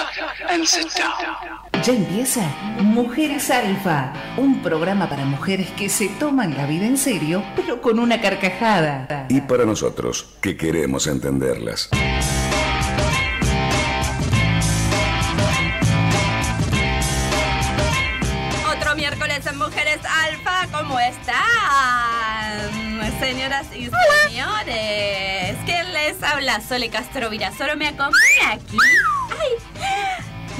up and sit down. Ya empieza Mujeres Alfa, un programa para mujeres que se toman la vida en serio, pero con una carcajada. Y para nosotros, que queremos entenderlas. Otro miércoles en Mujeres Alfa, ¿cómo están? Señoras y señores, ¿quién les habla? Sole Castro Solo me acompaña aquí.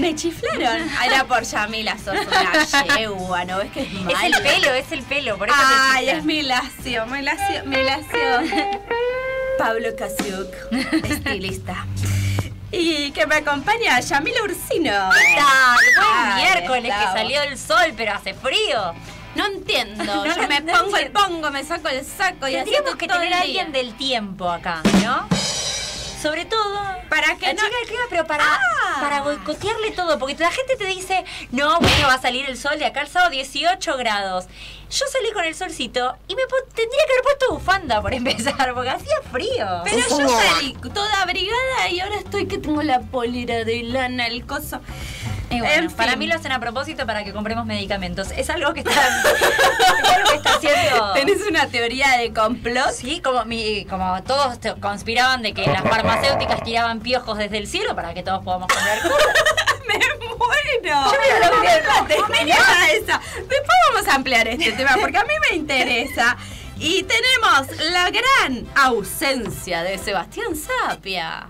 Me chiflaron. Era por Yamila, sos una yegua, ¿no ves que es Es el pelo, es el pelo, por eso te Ay, chiflan. es mi lacio, mi lacio, mi lacio. Pablo Casiuk, estilista. Y que me acompaña Yamila Ursino. ¿Qué tal? Buen miércoles que salió el sol, pero hace frío. No entiendo. No Yo me no pongo el entiendo. pongo, me saco el saco y así Tendríamos que todo tener el a alguien del tiempo acá, ¿no? Sobre todo Para que la no- chica del clima, pero para, Ah. para boicotearle todo, porque la gente te dice, no, bueno, va a salir el sol de acá al sábado 18 grados. Yo salí con el solcito y me tendría que haber puesto bufanda por empezar, porque hacía frío. Pero yo salí toda abrigada y ahora estoy que tengo la polera de lana, el coso. Y bueno, En para fin. mí lo hacen a propósito para que compremos medicamentos. Es algo que está, es algo que está haciendo. ¿Tenés una teoría de complot? Sí, como, mi, como todos conspiraban de que las farmacéuticas tiraban piojos desde el cielo para que todos podamos cosas. ¡Me muero! Yo me lo No tenía esa. Después vamos a ampliar este tema porque a mí me interesa. Y tenemos la gran ausencia de Sebastián Sapia.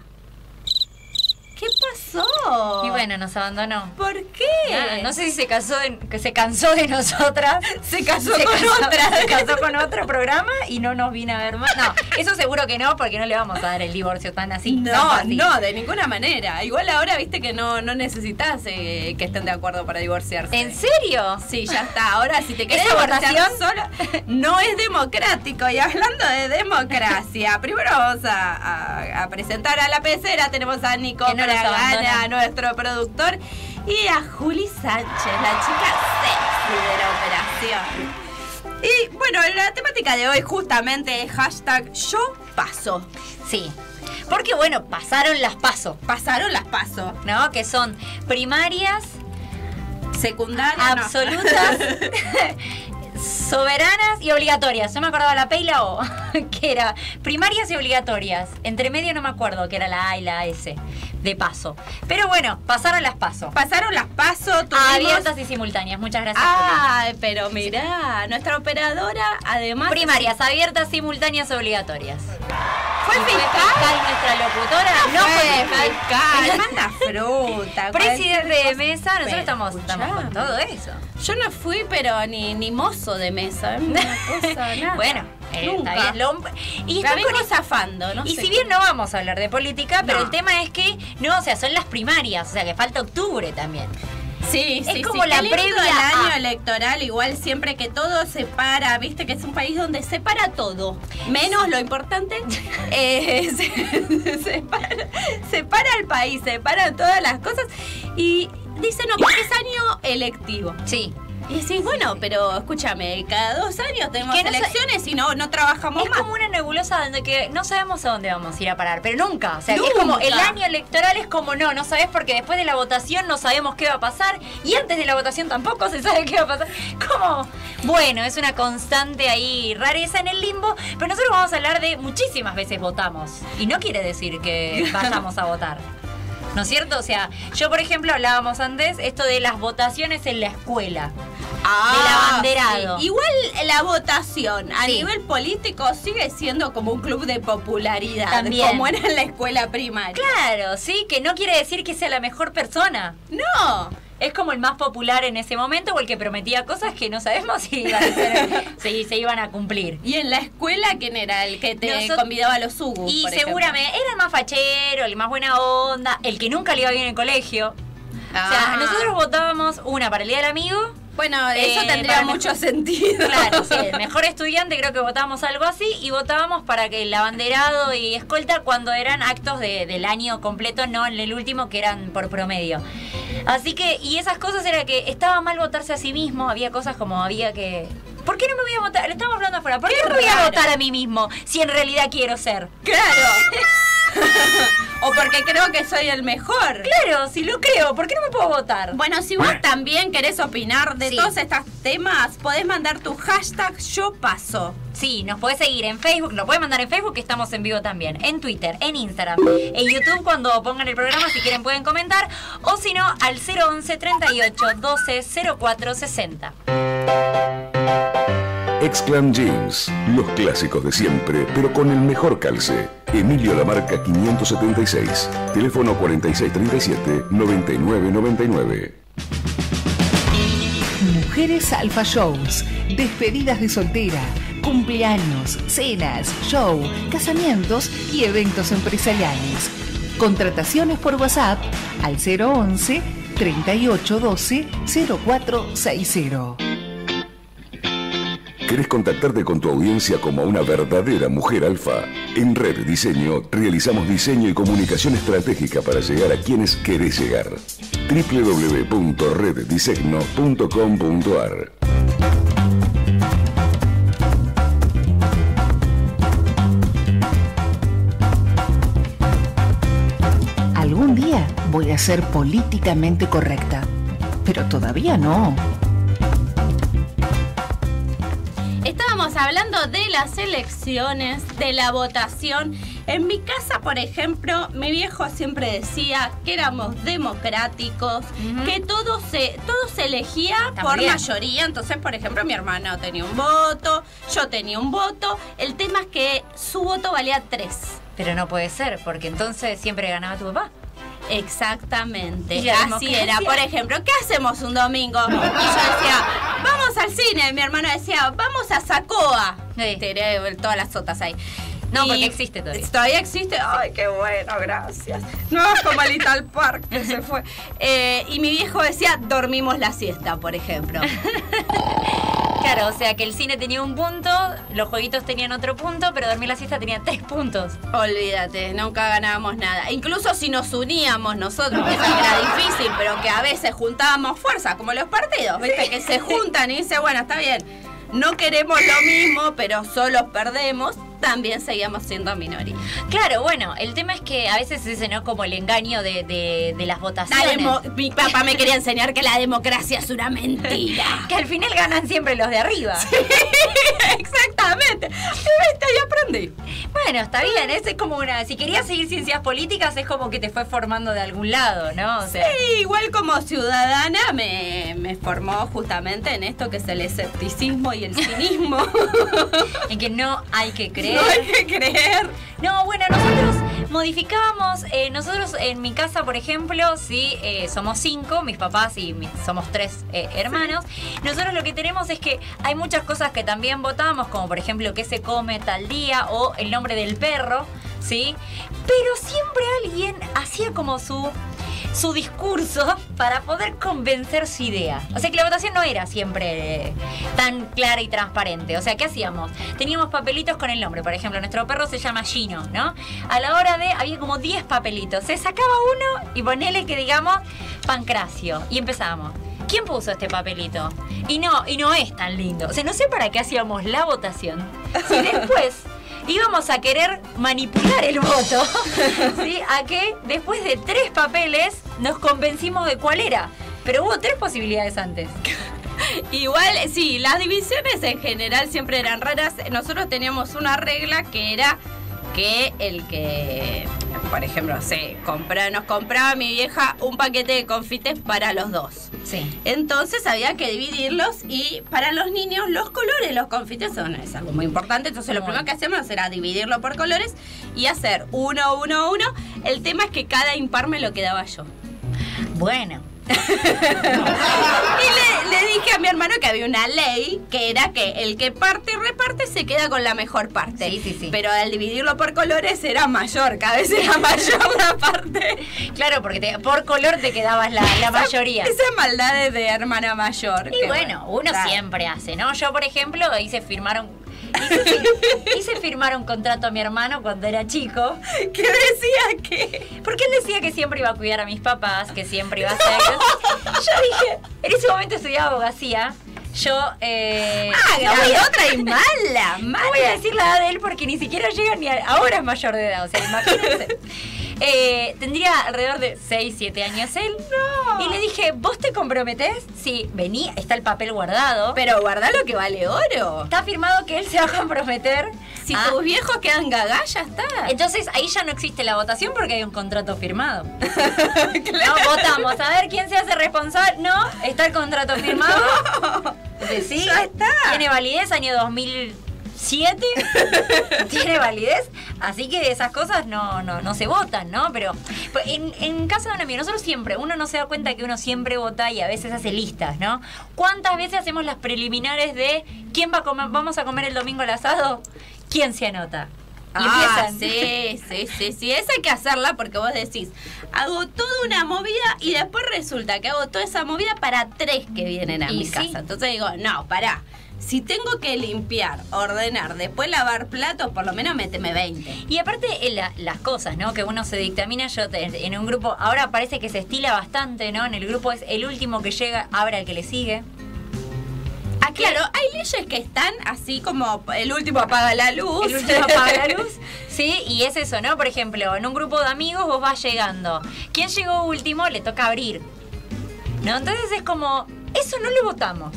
¿Qué pasó? Y bueno, nos abandonó. ¿Por qué? Nada, no sé si se casó de, que se cansó de nosotras. Se casó Se con casó- otra. Se casó con otro programa y no nos vino a ver más. No, eso seguro que no, porque no le vamos a dar el divorcio tan así. tan No, no, de ninguna manera. Igual ahora viste que no, no necesitas eh, que estén de acuerdo para divorciarse. ¿En serio? Sí, ya está. Ahora, si te querés ¿Esa divorciar sola, no es democrático. Y hablando de democracia, primero vamos a, a- a presentar a la pecera. Tenemos a Nico Que no abandona. nuestro productor, y a Juli Sánchez, la chica sexy de la operación. Y bueno, la temática de hoy justamente es hashtag yo paso. Sí. Porque bueno, pasaron las pasos, Pasaron las paso. ¿no? Que son primarias, Secundaria. no. soberanas y obligatorias. Yo me acordaba la P y la O, que era primarias y obligatorias. Entre medio no me acuerdo, que era la A y la S, de paso. Pero bueno, pasaron las pasos. Pasaron las paso, tuvimos... Abiertas y simultáneas. Muchas gracias. Ay, pero mirá, nuestra operadora además... Primarias, abiertas, simultáneas, obligatorias. ¿Fue ¿Fue fiscal? nuestra locutora? No fue fiscal. Manda fruta. Presidente de mesa, nosotros estamos, estamos con todo eso. Yo no fui, pero ni, ni mozo de mesa. Una cosa, nada. Bueno, eh, Nunca. está bien. Lo- y La vengo zafando, no y sé. si bien no vamos a hablar de política, pero el tema es que, no, o sea, son las primarias, o sea, que falta octubre también. Sí, Es sí, como sí. la previa del año electoral, igual siempre que todo se para, viste que es un país donde se para todo, menos lo importante, eh, se, se para, se para el país, se paran todas las cosas y dicen, no, porque es año electivo. Sí. Y decís, bueno, pero escúchame, cada dos años tenemos Que no elecciones y no, no trabajamos Es más. como una nebulosa donde que no sabemos a dónde vamos a ir a parar, pero nunca. O sea, es como el año electoral es como no, no sabes porque después de la votación no sabemos qué va a pasar y antes de la votación tampoco se sabe qué va a pasar. Como, bueno, es una constante ahí rareza en el limbo, pero nosotros vamos a hablar de muchísimas veces votamos y no quiere decir que vayamos a votar. ¿No es cierto? O sea, yo por ejemplo hablábamos antes esto de las votaciones en la escuela. Del abanderado. Ah, sí. Igual la votación a Sí. nivel político sigue siendo como un club de popularidad, También. como era en la escuela primaria. Claro, sí, que no quiere decir que sea la mejor persona. No, Es como el más popular en ese momento o el que prometía cosas que no sabemos si, iban a ser- si se iban a cumplir. y en la escuela quién era el que te Nosot- convidaba a los sugus. Y por ejemplo? seguramente era el más fachero, el más buena onda, el que nunca le iba bien en el colegio. O sea, Ah. nosotros votábamos una para el Día del Amigo. Bueno, eso eh, tendría mucho sentido. Claro, sí, el mejor estudiante creo que votábamos algo así y votábamos para que el abanderado y escolta cuando eran actos de- del año completo, no en el último que eran por promedio. Así que, y esas cosas era que estaba mal votarse a sí mismo, había cosas como había que... ¿Por qué no me voy a votar? Le estamos hablando afuera. ¿Por qué, no me voy a votar a mí mismo si en realidad quiero ser? Claro. o porque creo que soy el mejor. Claro, si lo creo, ¿por qué no me puedo votar? Bueno, si vos también querés opinar de Sí. todos estos temas, podés mandar tu hashtag yo paso. Sí, nos podés seguir en Facebook, lo podés mandar en Facebook que estamos en vivo también, en Twitter, en Instagram, en YouTube cuando pongan el programa si quieren pueden comentar o si no al 011 38 12 04 60. Exclam Jeans, los clásicos de siempre, pero con el mejor calce. Emilio Lamarca 576, teléfono 4637-9999. Mujeres Alfa Shows, despedidas de soltera, cumpleaños, cenas, show, casamientos y eventos empresariales. Contrataciones por WhatsApp al 011 3812 0460. ¿Querés contactarte con tu audiencia como una verdadera mujer alfa? En Red Diseño realizamos diseño y comunicación estratégica para llegar a quienes querés llegar. www.reddiseño.com.ar Algún día voy a ser políticamente correcta, pero todavía no. Estábamos hablando de las elecciones, de la votación. En mi casa, por ejemplo, mi viejo siempre decía que éramos democráticos, que todo se, todo se elegía por mayoría. Entonces, por ejemplo, mi hermano tenía un voto, yo tenía un voto. El tema es que su voto valía tres. Pero no puede ser, porque entonces siempre ganaba tu papá. Exactamente. ¿Y la Así era. Por ejemplo, ¿qué hacemos un domingo? Y yo decía, vamos al cine. Mi hermano decía, vamos a Sacoa. Sí. Tiré todas las sotas ahí. No, Y- porque existe todavía. Todavía existe. Ay, qué bueno, gracias. No como el Little Park que se fue. Eh, y mi viejo decía, dormimos la siesta, por ejemplo. Claro, o sea que el cine tenía un punto, los jueguitos tenían otro punto, pero dormir la siesta tenía tres puntos. Olvídate, nunca ganábamos nada. Incluso si nos uníamos nosotros, que era difícil, pero que a veces juntábamos fuerza, como los partidos, ¿viste? Que se juntan y dicen, bueno, está bien, no queremos lo mismo, pero solo perdemos, también seguíamos siendo minoría. Claro, bueno, el tema es que a veces ese no como el engaño de, de- de las La votaciones. mi papá me quería enseñar que la democracia es una mentira. Que al final ganan siempre los de arriba. Exactamente. Y viste, y aprendí. Bueno, está bien, ese es como una. Si querías seguir ciencias políticas, es como que te fue formando de algún lado, ¿no? O sea. Sí, igual como ciudadana me, me formó justamente en esto que es el escepticismo y el cinismo. En que no hay que creer. No hay que creer. No, bueno, nosotros modificábamos, eh, nosotros en mi casa, por ejemplo, sí, eh, somos cinco, mis papás y mis- somos tres eh, hermanos, nosotros lo que tenemos es que hay muchas cosas que también votamos, como por ejemplo qué se come tal día o el nombre del perro, ¿sí? Pero siempre alguien hacía como su su discurso para poder convencer su idea. O sea que la votación no era siempre eh, tan clara y transparente. O sea, ¿qué hacíamos? Teníamos papelitos con el nombre. Por ejemplo, nuestro perro se llama Gino, ¿no? A la hora de, había como 10 papelitos. Se sacaba uno y ponele que digamos Pancracio. Y empezábamos. ¿Quién puso este papelito? Y no, y no es tan lindo. O sea, no sé para qué hacíamos la votación. Si después íbamos a querer manipular el voto, ¿sí? A que después de tres papeles nos convencimos de cuál era. Pero hubo tres posibilidades antes. Igual, sí, las divisiones en general siempre eran raras. Nosotros teníamos una regla que era que el que, por ejemplo, se compra, nos compraba mi vieja un paquete de confites para los dos. Sí. Entonces había que dividirlos y para los niños los colores los confites son es algo muy importante. Entonces lo primero que hacíamos era dividirlo por colores y hacer uno, uno, uno. El tema es que cada impar me lo quedaba yo. Bueno. Y le, le dije a mi hermano que había una ley que era que el que parte y reparte se queda con la mejor parte. Sí, sí, sí. Pero al dividirlo por colores era mayor, cada vez era mayor la parte. Claro, porque te- por color te quedabas la, la mayoría. Esa maldad es de hermana mayor. Y que bueno, uno claro. siempre hace, ¿no? Yo, por ejemplo, hice firmar un... Hice, fir- hice firmar un contrato a mi hermano cuando era chico. Que decía que. Porque él decía que siempre iba a cuidar a mis papás, que siempre iba a ser. Yo dije, en ese momento estudiaba abogacía. Yo. Eh, Ah, no voy a- otra y mala, No mala. voy a decir la edad de él porque ni siquiera llega ni a, ahora es mayor de edad, o sea, imagínense. Eh, tendría alrededor de 6, 7 años él. No. Y le dije, ¿vos te comprometés? Sí, vení, está el papel guardado. Pero guarda lo que vale oro. está firmado que él se va a comprometer. Si a- tus viejos quedan gagás, ya está. Entonces ahí ya no existe la votación porque hay un contrato firmado. No, votamos. A ver quién se hace responsable. No, está el contrato firmado. Entonces, sí, Ya está. Tiene validez año 2007. tiene validez. Así que esas cosas no, no, no se votan, ¿no? Pero pues, en, en casa de un amigo, nosotros siempre, uno no se da cuenta que uno siempre vota y a veces hace listas, ¿no? ¿Cuántas veces hacemos las preliminares de quién va a comer, vamos a comer el domingo al asado? ¿Quién se anota? Y Ah, sí, sí, sí, sí. Esa hay que hacerla porque vos decís, hago toda una movida y después resulta que hago toda esa movida para tres que vienen a Y mi sí. casa. Entonces digo, no, pará. Si tengo que limpiar, ordenar, después lavar platos, por lo menos méteme 20. Y aparte eh, la- las cosas, ¿no? Que uno se dictamina, yo te- en un grupo, ahora parece que se estila bastante, ¿no? En el grupo es el último que llega, abra el que le sigue. Ah, claro, hay leyes que están así como el último apaga la luz. El último apaga la luz. Sí, y es eso, ¿no? Por ejemplo, en un grupo de amigos vos vas llegando. ¿Quién llegó último? Le toca abrir. ¿No? Entonces es como, eso no lo votamos.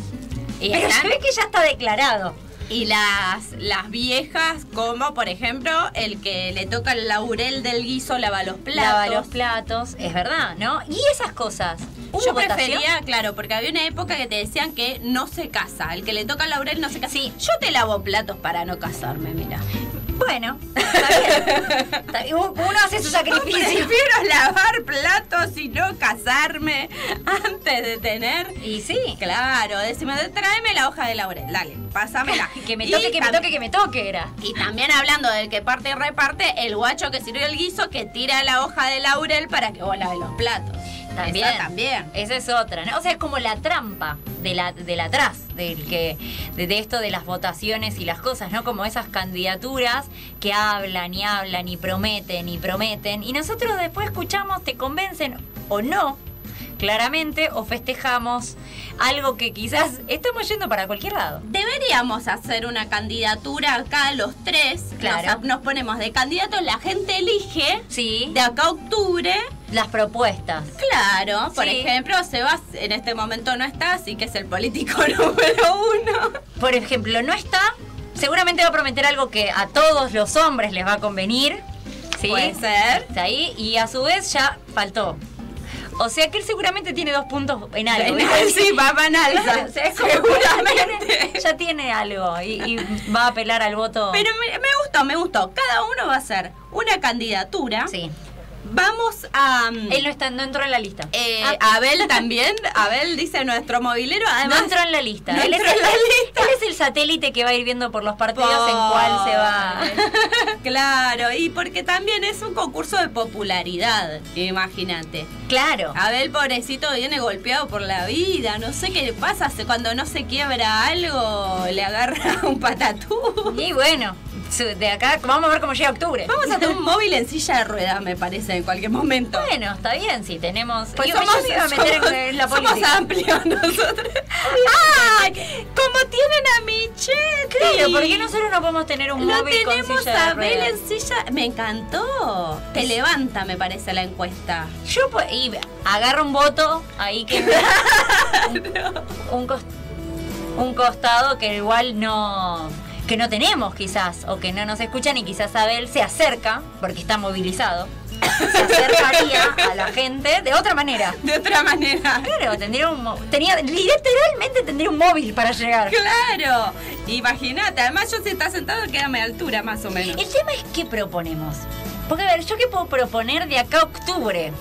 Y Pero están- se ve que ya está declarado. Y las, las viejas, como por ejemplo, el que le toca el laurel del guiso lava los platos. Lava los platos, es verdad, ¿no? Y esas cosas. ¿Hubo Yo votación? prefería, claro, porque había una época que te decían que no se casa. El que le toca el laurel no se casa. Sí. Yo te lavo platos para no casarme, mira. Bueno, está bien. Uno hace su sacrificio. Prefiero lavar platos y no casarme antes de tener. Y sí. Claro, decime, tráeme la hoja de laurel. Dale, pásamela. Que me Y toque, que me toque, que me toque era. Y también hablando del que parte y reparte, el guacho que sirvió el guiso que tira la hoja de laurel para que vos laves los platos. También. Esa también. Esa es otra, ¿no? O sea, es como la trampa de la, del atrás, del que, de, de esto de las votaciones y las cosas, ¿no? Como esas candidaturas que hablan y hablan y prometen y prometen. Y nosotros después escuchamos, te convencen o no, claramente, o festejamos algo que quizás estamos yendo para cualquier lado. Deberíamos hacer una candidatura acá los tres. Claro. Nos, nos ponemos de candidatos, la gente elige Sí, de acá a octubre. las propuestas. Claro, por Sí. ejemplo, Sebas en este momento no está, así que es el político número uno. Por ejemplo, no está, seguramente va a prometer algo que a todos los hombres les va a convenir. ¿sí? Puede ser. Está ahí, y a su vez ya faltó. O sea que él seguramente tiene dos puntos en algo. Sí, va va en alza. Claro, o sea, es como que ya seguramente. tiene, ya tiene algo y, y va a apelar al voto. Pero me, me gustó, me gustó. Cada uno va a hacer una candidatura. sí. Vamos a... mm, Él no, está, no entró en la lista. eh, Ah, Abel también, Abel dice nuestro movilero, además... no entró en la lista. no él, entró es, en la lista. él es el satélite que va a ir viendo por los partidos en cuál se va. claro, y porque también es un concurso de popularidad, imagínate. Claro. Abel, pobrecito, viene golpeado por la vida, no sé qué pasa, cuando no se quiebra algo, le agarra un patatú. Y bueno, de acá vamos a ver cómo llega octubre. Vamos a tener un móvil en silla de ruedas, me parece, en cualquier momento. Bueno, está bien, si tenemos. Pues Yo- somos, yo me iba a meter en- somos- en, la somos amplios nosotros. ¡Ay! Como tienen a Michetti. Claro, ¿por qué nosotros no podemos tener un Lo móvil con tenemos silla de a Abel ruedas? en silla. Me encantó. Te levanta, me parece, la encuesta. Yo pues, y agarro un voto ahí que un, un costado que igual no que no tenemos quizás o que no nos escuchan y quizás Abel se acerca porque está movilizado se acercaría a la gente de otra manera De otra manera. claro tendría un tenía literalmente tendría un móvil para llegar Claro. Imagínate. Además, yo si está sentado, quédame a altura, más o menos. el tema es qué proponemos porque a ver yo qué puedo proponer de acá a octubre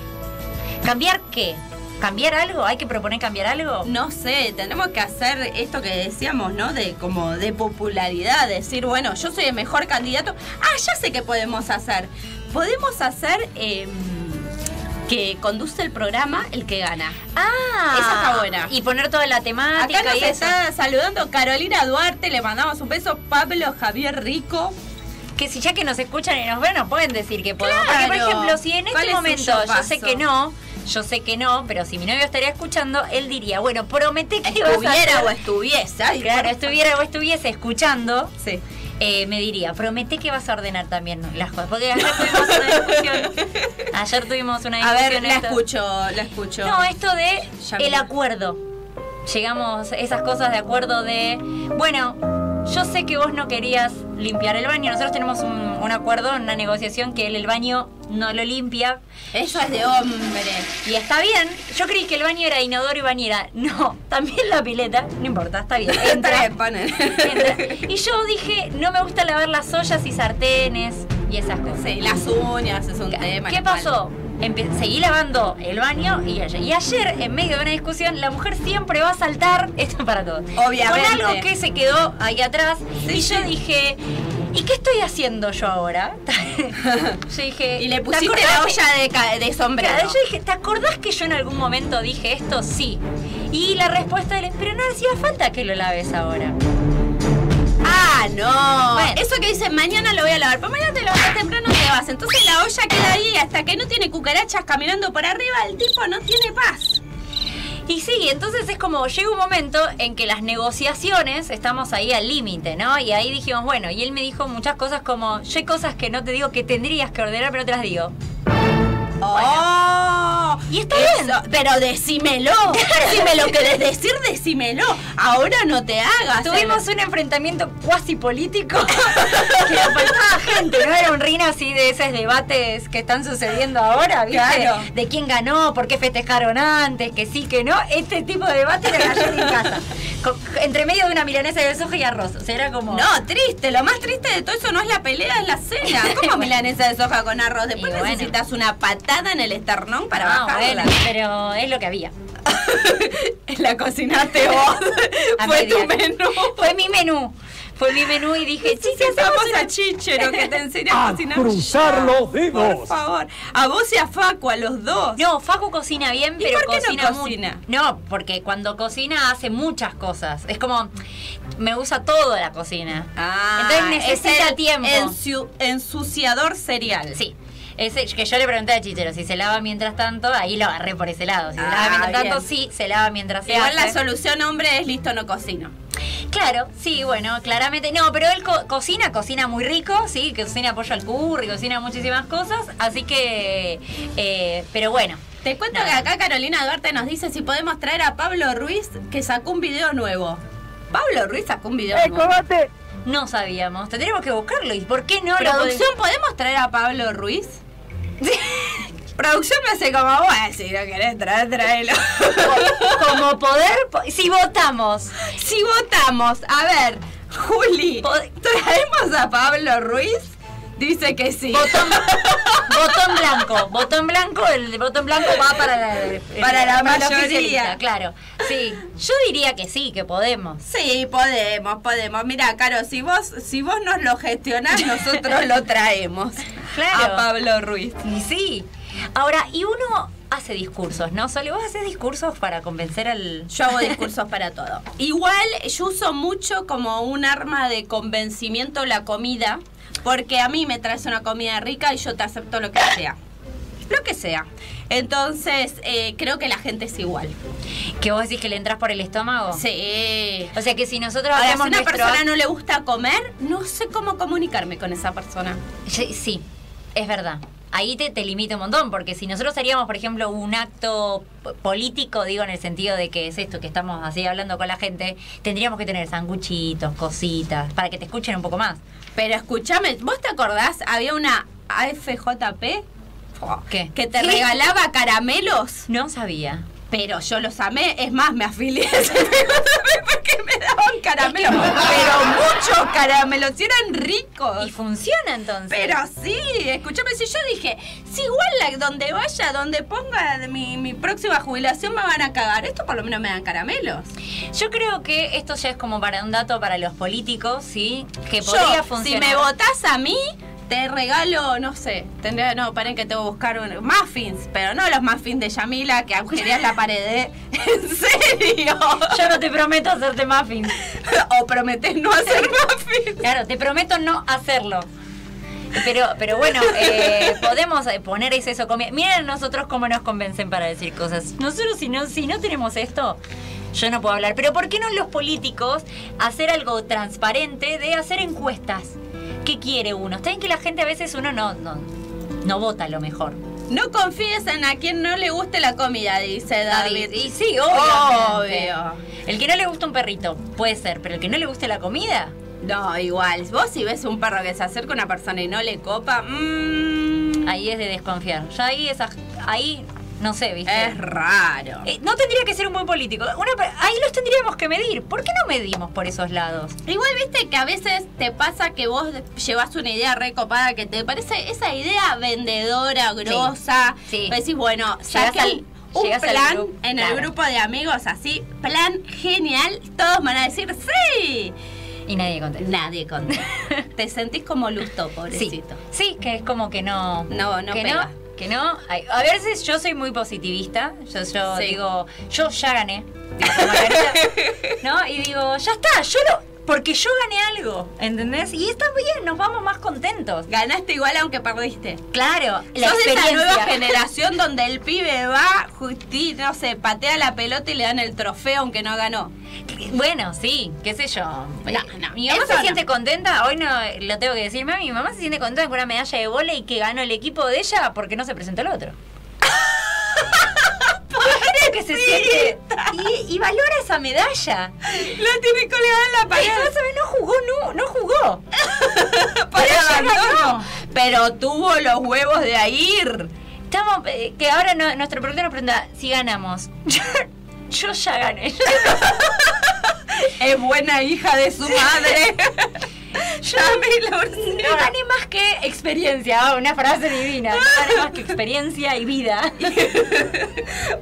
cambiar qué cambiar algo hay que proponer cambiar algo No sé, tenemos que hacer esto que decíamos, ¿no? De como de popularidad, decir, bueno, yo soy el mejor candidato. Ah, ya sé qué podemos hacer. Podemos hacer em, que conduce el programa el que gana. Ah, Esa está buena. Y poner toda la temática Acá nos y eso. está saludando Carolina Duarte, le mandamos un beso. Pablo Javier Rico. Que si ya que nos escuchan y nos ven, nos pueden decir que podemos. Claro. Porque, por ejemplo, si en ¿Cuál este es momento yo sé que no, yo sé que no, pero si mi novio estaría escuchando, él diría, bueno, promete que vas a Estuviera o estuviese. Ay, Claro, por estuviera o estuviese escuchando, Sí. eh, me diría, promete que vas a ordenar también las cosas. Porque ayer tuvimos una discusión. Ayer tuvimos una A discusión. ver, la esto- escucho, la escucho. No, esto de Ya el acuerdo. Llegamos, esas cosas de acuerdo de, bueno, yo sé que vos no querías limpiar el baño. Nosotros tenemos un, un acuerdo, una negociación que él el baño no lo limpia. Eso es de hombre. Y está bien. Yo creí que el baño era inodoro y bañera. No, también la pileta. No importa, está bien. Entra. Entra. Y yo dije, no me gusta lavar las ollas y sartenes y esas cosas. Sí, las uñas es un tema. ¿Qué pasó? Empe- seguí lavando el baño y ayer, y ayer, en medio de una discusión, la mujer siempre va a saltar, esto para todos, Obviamente. con algo que se quedó ahí atrás. Sí, y yo sí. dije, ¿y qué estoy haciendo yo ahora? yo dije, Y le "¿Te pusiste la olla de, de sombrero. Yo dije, ¿te acordás que yo en algún momento dije esto? Sí. Y la respuesta él, pero no hacía falta que lo laves ahora. Ah, no. Bueno. Eso que dice, mañana lo voy a lavar. Pero mañana te levantas temprano te vas. Entonces la olla queda ahí hasta que no tiene cucarachas caminando por arriba. El tipo no tiene paz. Y sí, entonces es como llega un momento en que las negociaciones estamos ahí al límite, ¿no? Y ahí dijimos, bueno, y él me dijo muchas cosas como, yo hay cosas que no te digo que tendrías que ordenar, pero te las digo. Oh, Y está eso, bien. Pero decímelo. Decímelo que de decir, decímelo. Ahora no te hagas. Tuvimos un enfrentamiento cuasi político que faltaba gente, ¿no? Era un ring así de esos debates que están sucediendo ahora, ¿viste? Claro. De quién ganó, por qué festejaron antes, que sí, que no. Este tipo de debate era ayer en casa. Con- entre medio de una milanesa de soja y arroz. O sea, era como. No, triste. Lo más triste de todo eso no es la pelea, es la cena. ¿Cómo milanesa de soja con arroz? Después Y bueno. necesitas una patada en el esternón para No, bajarla. bueno, pero es lo que había. La cocinaste vos. A Fue tu menú. Fue mi menú. Fue mi menú y dije, sí, sí, Vamos hacemos a una- Chichero que te enseña a A cocinar. cruzar ya, los dedos. Por favor. A vos y a Facu, a los dos. No, Facu cocina bien, ¿Y pero por qué no cocina cocina? No, porque cuando cocina hace muchas cosas. Es como me usa todo la cocina. Ah, Entonces necesita es el tiempo. ensu- ensuciador serial. Sí. Ese, que yo le pregunté a Chichero si se lava mientras tanto, ahí lo agarré por ese lado. Si se Ah, lava mientras tanto, sí, se lava mientras se Igual la solución, hombre, es listo, no cocino. Claro, sí, bueno, claramente. No, pero él co- cocina, cocina muy rico, sí, que cocina pollo al curry, cocina muchísimas cosas. Así que, eh, pero bueno. Te cuento Nada. que acá Carolina Duarte nos dice si podemos traer a Pablo Ruiz que sacó un video nuevo. Pablo Ruiz sacó un video nuevo. No sabíamos, tendríamos que buscarlo. ¿Y por qué no lo Producción, ¿podemos traer a Pablo Ruiz? Producción me hace como, bueno, si no querés traer, tráelo. Como poder, po- si votamos. si votamos, a ver, Juli, ¿traemos a Pablo Ruiz? Dice que sí. Botón, botón blanco, botón blanco, el botón blanco va para la, Para la mayoría. oficialista, claro. Sí, yo diría que sí, que podemos. Sí, podemos, podemos. Mira, Caro, si vos, si vos nos lo gestionás, nosotros lo traemos. Claro. A Pablo Ruiz. Y sí. Ahora, y uno hace discursos, ¿no? Solo vos haces discursos para convencer al. Yo hago discursos para todo. Igual yo uso mucho como un arma de convencimiento la comida, porque a mí me traes una comida rica y yo te acepto lo que sea. Lo que sea. Entonces, eh, creo que la gente es igual. Que vos decís que le entras por el estómago. Sí. O sea que si nosotros Ahora, si una nuestro persona no le gusta comer, no sé cómo comunicarme con esa persona. Sí, sí, es verdad. Ahí te, te limita un montón, porque si nosotros haríamos, por ejemplo, un acto político, digo en el sentido de que es esto que estamos así hablando con la gente, tendríamos que tener sanguchitos, cositas, para que te escuchen un poco más. Pero escúchame, ¿vos te acordás? Había una AFJP ¿Qué? que te ¿Qué? regalaba caramelos. No sabía. Pero yo los amé, es más, me afilié a ese porque me daban caramelos. Pero muchos caramelos, y eran ricos. Y funciona entonces. Pero sí, escúchame, si yo dije, si igual donde vaya, donde ponga mi, mi próxima jubilación me van a cagar, esto por lo menos me dan caramelos. Yo creo que esto ya es como para un dato para los políticos, ¿sí? Que Yo, podría si funcionar. me votás a mí, te regalo, no sé, tendría, no, paren que tengo que buscar un, muffins, pero no los muffins de Yamila que agujerías la pared, ¿eh? ¿En serio? Yo no te prometo hacerte muffins. o prometés no hacer muffins. Claro, te prometo no hacerlo. Pero, pero bueno, eh, podemos eh, poner eso comida. Miren nosotros cómo nos convencen para decir cosas. Nosotros si no, si no tenemos esto, yo no puedo hablar. Pero ¿por qué no los políticos hacer algo transparente de hacer encuestas? ¿Qué quiere uno? Está bien que la gente a veces uno no, no, no vota lo mejor. No confíes en a quien no le guste la comida, dice David. Y sí, obviamente. Obvio. El que no le gusta un perrito, puede ser, pero el que no le guste la comida, No, igual. Vos si ves un perro que se acerca a una persona y no le copa, mmm, ahí es de desconfiar. Ya ahí esas, ahí no sé, ¿viste? es raro. Eh, no tendría que ser un buen político. Una ahí los tendríamos que medir. ¿Por qué no medimos por esos lados? Igual viste que a veces te pasa que vos llevas una idea recopada que te parece esa idea vendedora, grosa. sí. Decís, bueno, al- un, plan grupo, en el grupo de amigos así, plan genial, todos van a decir sí. Y nadie contesta. Nadie contesta. te sentís como lusto, Sí, pobrecito. sí, que es como que no. No, no que pega. no. Que no. A veces yo soy muy positivista. Yo, yo Sí. digo, yo ya gané. ¿No? Y digo, ya está, yo lo. Porque yo gané algo, ¿entendés? Y está bien, nos vamos más contentos. Ganaste igual aunque perdiste. Claro, la Sos esa experiencia. nueva generación donde el pibe va, justi, no sé, patea la pelota y le dan el trofeo aunque no ganó. Bueno, sí, qué sé yo. No, no, mi mamá se no. siente contenta, hoy no lo tengo que decir, mami, mi mamá se siente contenta con una medalla de bola y que ganó el equipo de ella porque no se presentó el otro. Que se siente y, y valora esa medalla. La tiene colgada en la pared. a no jugó, no, no jugó. Para. Pero tuvo los huevos de ir. Estamos, eh, que ahora no- nuestro productor nos pregunta si ganamos. Yo, ya gané. Es buena hija de su madre. No gané más que experiencia, ah, una frase divina. No gané más que experiencia y vida.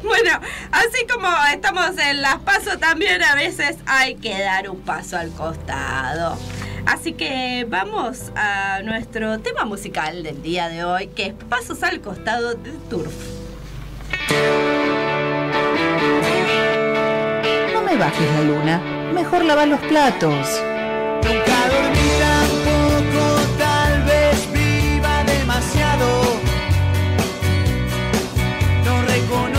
Bueno, así como estamos en las pasos, también a veces hay que dar un paso al costado. Así que vamos a nuestro tema musical del día de hoy, que es Pasos al costado de Turf. No me bajes la luna, mejor lavar los platos. Demasiado. No reconozco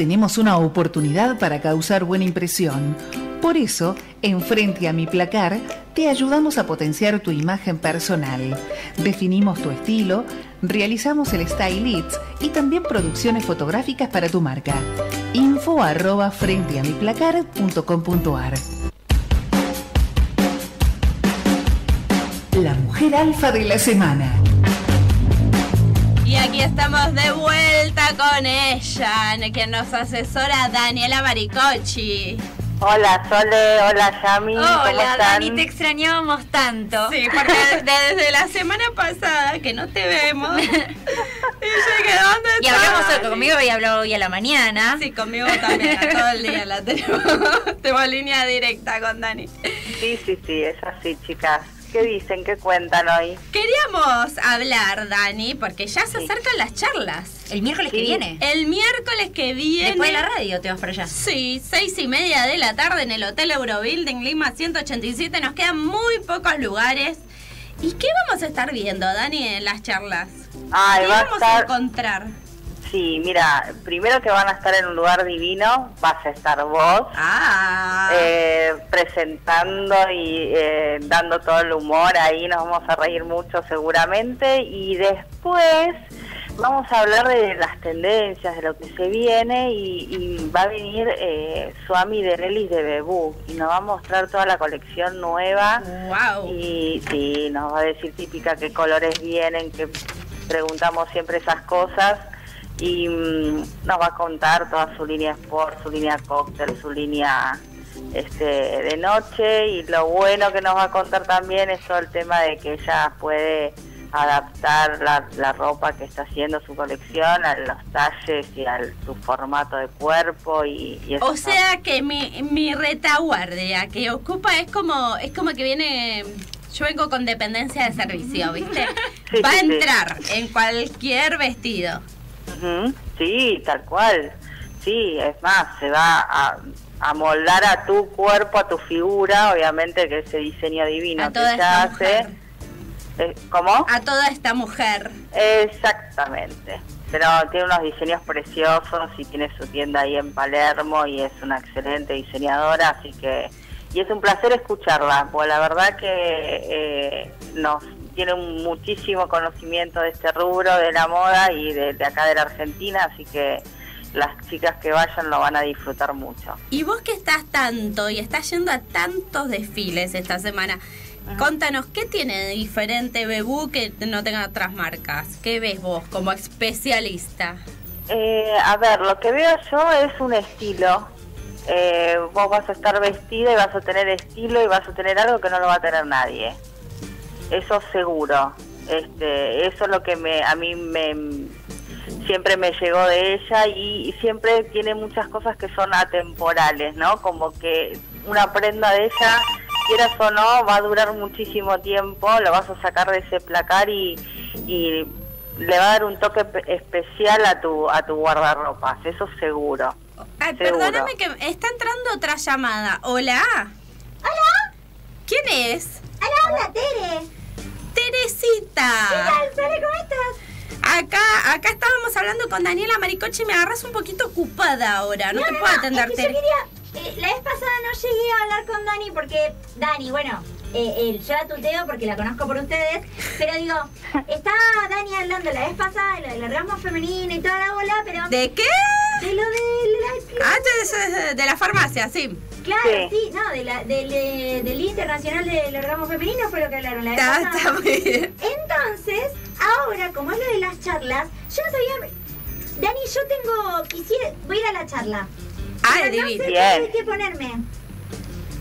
tenemos una oportunidad para causar buena impresión. Por eso, en Frente a mi placar, te ayudamos a potenciar tu imagen personal. Definimos tu estilo, realizamos el Style Leads y también producciones fotográficas para tu marca. Info arroba frenteamiplacar.com.ar La mujer alfa de la semana. Aquí estamos de vuelta con ella, quien nos asesora Daniela Maricochi. Hola Sole, hola Yami. ¿cómo Hola, están? Dani, te extrañábamos tanto. Sí, porque desde la semana pasada que no te vemos. y yo que ¿dónde Y hablamos hoy conmigo y habló hoy a la mañana. Sí, conmigo también, a todo el día la tenemos. tenemos línea directa con Dani. Sí, sí, sí, es así, chicas. ¿Qué dicen? ¿Qué cuentan hoy? Queríamos hablar, Dani, porque ya se Sí. acercan las charlas. El miércoles que viene. El miércoles que viene. Después de la radio te vas para allá. Sí, seis y media de la tarde en el Hotel Eurobuilding Lima 187. Nos quedan muy pocos lugares. ¿Y qué vamos a estar viendo, Dani, en las charlas? Ay, ¿Qué va vamos a estar... encontrar? Sí, mira, primero que van a estar en un lugar divino, vas a estar vos. Ah, eh, presentando y eh, dando todo el humor. Ahí, nos vamos a reír mucho seguramente. Y después vamos a hablar de las tendencias, de lo que se viene. Y, y va a venir eh, Suami de Relis de Bebú. Y nos va a mostrar toda la colección nueva. Wow. y sí, nos va a decir típica qué colores vienen, que preguntamos siempre esas cosas y mm, nos va a contar toda su línea sport, su línea cóctel, su línea este de noche y lo bueno que nos va a contar también es todo el tema de que ella puede adaptar la, la ropa que está haciendo su colección a los talles y a su formato de cuerpo y, y eso O está- sea que mi, mi retaguardia que ocupa es como es como que viene yo vengo con dependencia de servicio, ¿viste? Sí, Va a sí. entrar en cualquier vestido. Sí, tal cual. Sí, es más, se va a, a moldar a tu cuerpo, a tu figura, obviamente que ese diseño divino A que toda esta mujer. hace. Eh, ¿Cómo? A toda esta mujer. Exactamente. Pero tiene unos diseños preciosos y tiene su tienda ahí en Palermo y es una excelente diseñadora, así que... Y es un placer escucharla, porque la verdad que eh, nos tiene un muchísimo conocimiento de este rubro, de la moda y de, de acá de la Argentina, así que las chicas que vayan lo van a disfrutar mucho. Y vos que estás tanto y estás yendo a tantos desfiles esta semana, contanos, ¿qué tiene de diferente Bebú que no tenga otras marcas? ¿Qué ves vos como especialista? Eh, a ver, lo que veo yo es un estilo. Eh, vos vas a estar vestida y vas a tener estilo y vas a tener algo que no lo va a tener nadie. Eso seguro. Este, eso es lo que me, a mí me siempre me llegó de ella y, y siempre tiene muchas cosas que son atemporales, ¿no? Como que una prenda de ella, quieras o no, va a durar muchísimo tiempo, lo vas a sacar de ese placar y, y le va a dar un toque pe- especial a tu a tu guardarropas, eso seguro. Ay, Seguro. perdóname que está entrando otra llamada. Hola. Hola. ¿Quién es? Hola, hola, Tere. Teresita. Sole, ¿cómo estás? Acá, acá estábamos hablando con Daniela Maricochi y me agarras un poquito ocupada ahora. No, te puedo atender, es que Tere. yo quería... eh, la vez pasada no llegué a hablar con Dani porque... Dani, bueno, eh, eh, yo la tuteo porque la conozco por ustedes, pero digo, estaba Dani hablando la vez pasada de lo del orgasmo femenino y toda la bola, pero... ¿De qué? de lo de la... Ah, de, de- de la farmacia, sí. Claro, Sí. sí, no, de la, del, eh, del Día Internacional del Orgasmo Femenino fue lo que hablaron la Está, pasada. está muy bien. Entonces, ahora, como es lo de las charlas, yo no sabía. Dani, yo tengo. Quisiera. Voy a ir a la charla. Pero no sé divino. Bien. qué ponerme.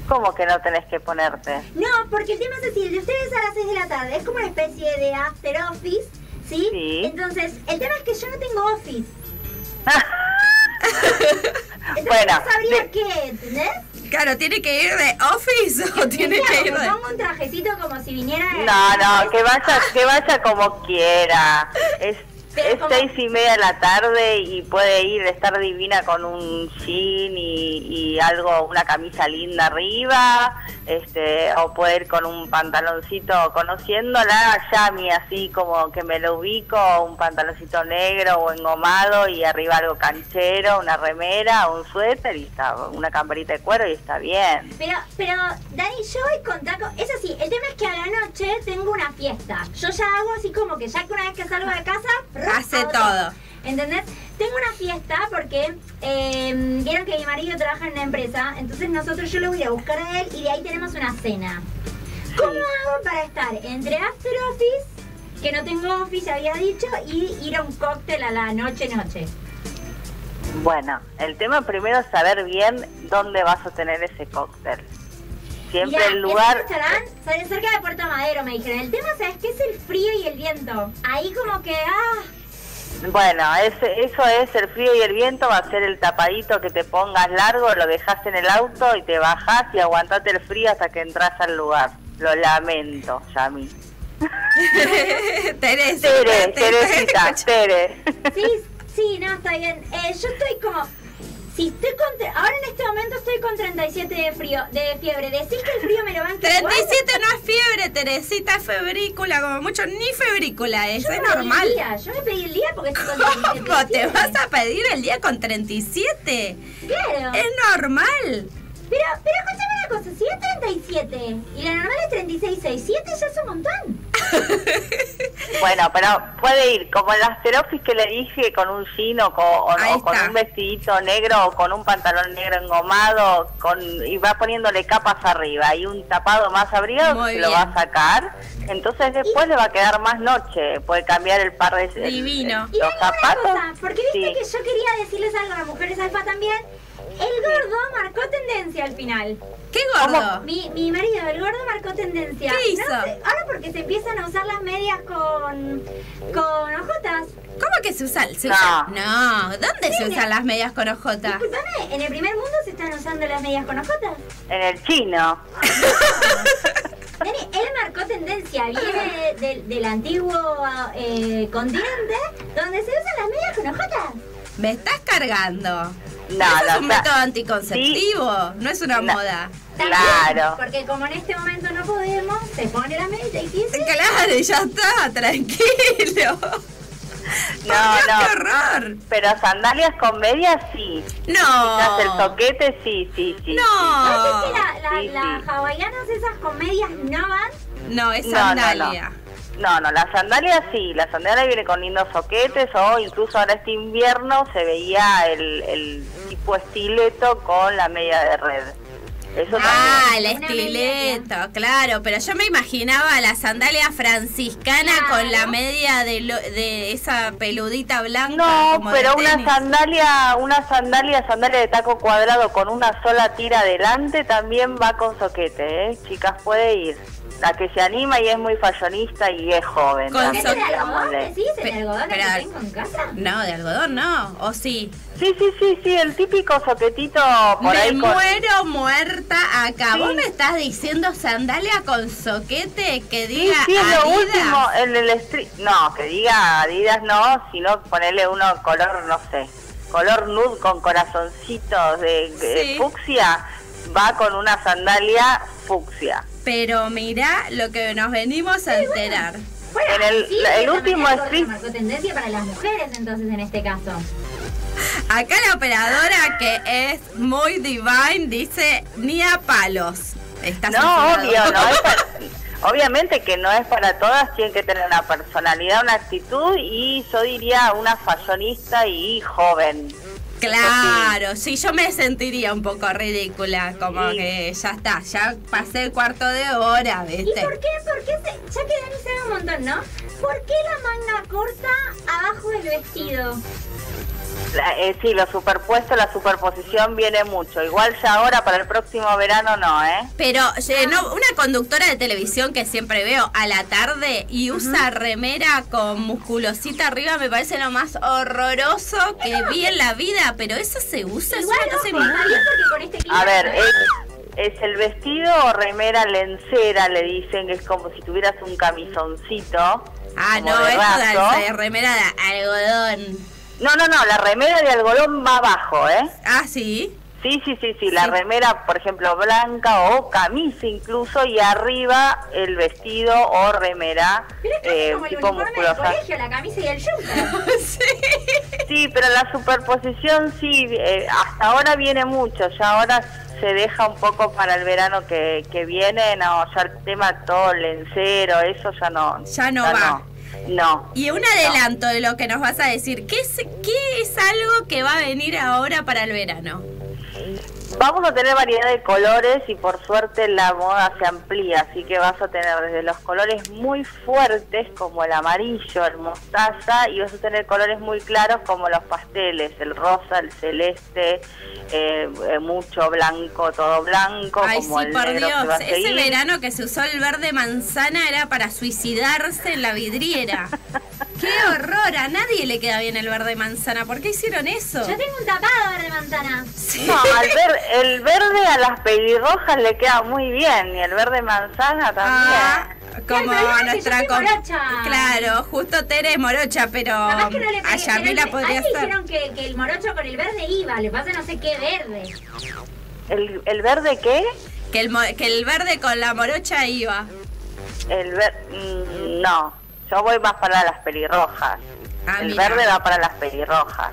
¿Cómo que no tenés que ponerte? No, porque el tema es así: el de ustedes a las 6 de la tarde es como una especie de after office, ¿sí? Sí. Entonces, el tema es que yo no tengo office. Entonces, Bueno, no sabría de- qué, ¿entendés? Claro, ¿tiene que ir de office o tiene ¿Qué que ir ¿Me de.? pongo un trajecito como si viniera. No, no, que vaya, que vaya como quiera. Es, Pero es como- seis y media de la tarde y puede ir, estar divina con un jean y, y algo, una camisa linda arriba, este, o puede ir con un pantaloncito, conociéndola, Yami, así como que me lo ubico, un pantaloncito negro o engomado y arriba algo canchero, una remera, un suéter y está, una camperita de cuero y está bien. Pero, pero, Dani, yo voy con taco. Eso sí, el tema es que a la noche tengo una fiesta. Yo ya hago así como que ya que una vez que salgo de casa, Hace todo. ¿Entendés? Tengo una fiesta porque eh, vieron que mi marido trabaja en una empresa, entonces nosotros yo lo voy a buscar a él y de ahí tenemos una cena. ¿Cómo hago para estar entre after office, que no tengo office, había dicho, y ir a un cóctel a la noche-noche? Bueno, el tema primero es saber bien dónde vas a tener ese cóctel. Siempre Mirá, el lugar... Restaurante cer- cerca de Puerto Madero, me dijeron. El tema, ¿sabes qué? Es el frío y el viento. Ahí como que, ah... Bueno, ese- eso es el frío y el viento, va a ser el tapadito que te pongas largo, lo dejas en el auto y te bajás y aguantate el frío hasta que entras al lugar. Lo lamento, Yami. Teresita, Tere, te- Teresita, Tere. Sí, sí, no, está bien. Eh, yo estoy como... Si estoy con... Ahora en este momento estoy con 37 de frío, de fiebre. Decís que el frío me lo van a 37 no es fiebre, Teresita, es febrícula, como mucho, ni febrícula es, Yo es me pedí el normal. día, yo me pedí el día porque estoy con 37 ¿Cómo de te fiebre. vas a pedir el día con 37? Claro. Es normal. Pero, pero escúchame una cosa, si es 37 y la normal es 36, 7 ya es un montón. Bueno, pero puede ir como el asterofis que le dije con un jean o con, o- Ahí o con está. un vestidito negro o con un pantalón negro engomado con y va poniéndole capas arriba y un tapado más abrigado que se lo va a sacar. Entonces después le va a quedar más noche. Puede cambiar el par de Divino. el- los zapatos. cosa, porque viste Sí. que yo quería decirles algo a las mujeres alfa también. El gordo marcó tendencia al final. ¿Qué gordo? Mi, mi marido, el gordo, marcó tendencia. ¿Qué hizo? No sé, ahora porque se empiezan a usar las medias con, con ojotas. ¿Cómo que se usa? Se No. usa- no, ¿dónde se usan las medias con ojota? Disculpame, en el primer mundo se están usando las medias con ojotas. En el chino. Nene, él marcó tendencia, viene del, del antiguo eh, continente donde se usan las medias con ojotas. Me estás cargando. No, Eso no, es un método anticonceptivo, no es una No. moda. También, Claro. Porque como en este momento no podemos, se pone la media y dice... Claro, y ya está, tranquilo. No, no. ¡Qué horror! Pero sandalias con medias sí. Quizás el No. toquete sí, sí, sí. No. ¿No es que la- la- Sí, las sí. hawaianas esas con medias no van? No, es No, no, no. No, no, la sandalia sí, la sandalia viene con lindos soquetes o incluso ahora este invierno se veía el, el tipo estileto con la media de red. Eso Ah, también. el estileto, claro, pero yo me imaginaba la sandalia franciscana Claro. con la media de, lo- de esa peludita blanca. No, como de pero una tenis. sandalia, una sandalia, sandalia de taco cuadrado con una sola tira adelante también va con soquete, ¿eh? Chicas, puede ir. La que se anima y es muy fallonista y es joven. Con ¿Es de algodón? ¿Decís? ¿El algodón pero- que tengo en casa? No, de algodón no, o sí. Sí, sí, sí, sí, el típico soquetito por me ahí con... muero muerta acá. ¿Vos Sí. me estás diciendo sandalia con soquete que Sí, diga sí, es lo Adidas? último en el street. No, que diga Adidas no, sino ponerle uno color, no sé, color nude con corazoncitos de, de Sí. fucsia, va con una sandalia fucsia. Pero mirá lo que nos venimos a enterar. Bueno, En el- sí, la- el último street- marcó tendencia para las mujeres entonces en este caso. Acá la operadora que es muy divine dice ni a palos. Está No, obvio, no es para- obviamente que no es para todas, tienen que tener una personalidad, una actitud y yo diría una fallonista y joven. Claro, sí, yo me sentiría un poco ridícula, como Sí. que ya está, ya pasé el cuarto de hora, ¿Y ¿viste? por qué? ¿Por qué? se- ya que Dani sabe un montón, ¿no? ¿Por qué la manga corta abajo del vestido? La- eh, sí, lo superpuesto, la superposición viene mucho. Igual ya ahora para el próximo verano no, ¿eh? Pero eh, no, una conductora de televisión que siempre veo a la tarde y usa remera con musculosita arriba me parece lo más horroroso que vi en la vida, pero eso se usa, es Igual, bien inmunda. porque con este. A ver, eh, Es el vestido o remera lencera, le dicen, que es como si tuvieras un camisoncito. Ah, no, de remera de algodón. No, no, no, la remera de algodón va abajo, ¿eh? Ah, sí. Sí, sí, sí, sí, la Sí. remera, por ejemplo, blanca o camisa incluso, y arriba el vestido o remera eh, como el tipo del musculosa. colegio, la camisa y el jumper. Sí, pero la superposición sí, eh, hasta ahora viene mucho, ya ahora se deja un poco para el verano que, que viene, no, ya el tema todo lencero, eso ya no. Ya no va. No. No. Y un adelanto de lo que nos vas a decir. ¿Qué es, ¿Qué es algo que va a venir ahora para el verano? Vamos a tener variedad de colores y por suerte la moda se amplía, así que vas a tener desde los colores muy fuertes como el amarillo, el mostaza y vas a tener colores muy claros como los pasteles, el rosa, el celeste, eh, eh, mucho blanco, todo blanco, Ay, sí, el por negro que va Dios. a Ese seguir. verano que se usó el verde manzana era para suicidarse en la vidriera. ¡Qué horror! A nadie le queda bien el verde manzana. ¿Por qué hicieron eso? Yo tengo un tapado verde manzana. No, al ver- el verde a las pelirrojas le queda muy bien y el verde manzana Ah, también. como nuestra com- morocha. Claro, justo Tere es morocha, pero no le a Yamila podría ser. dijeron que, que el morocho con el verde iba, le pasa no sé qué verde. ¿El, el verde qué? Que el, mo- que el verde con la morocha iba. El ver- mm, no, yo voy más para las pelirrojas. Ah, el mira. verde va para las pelirrojas.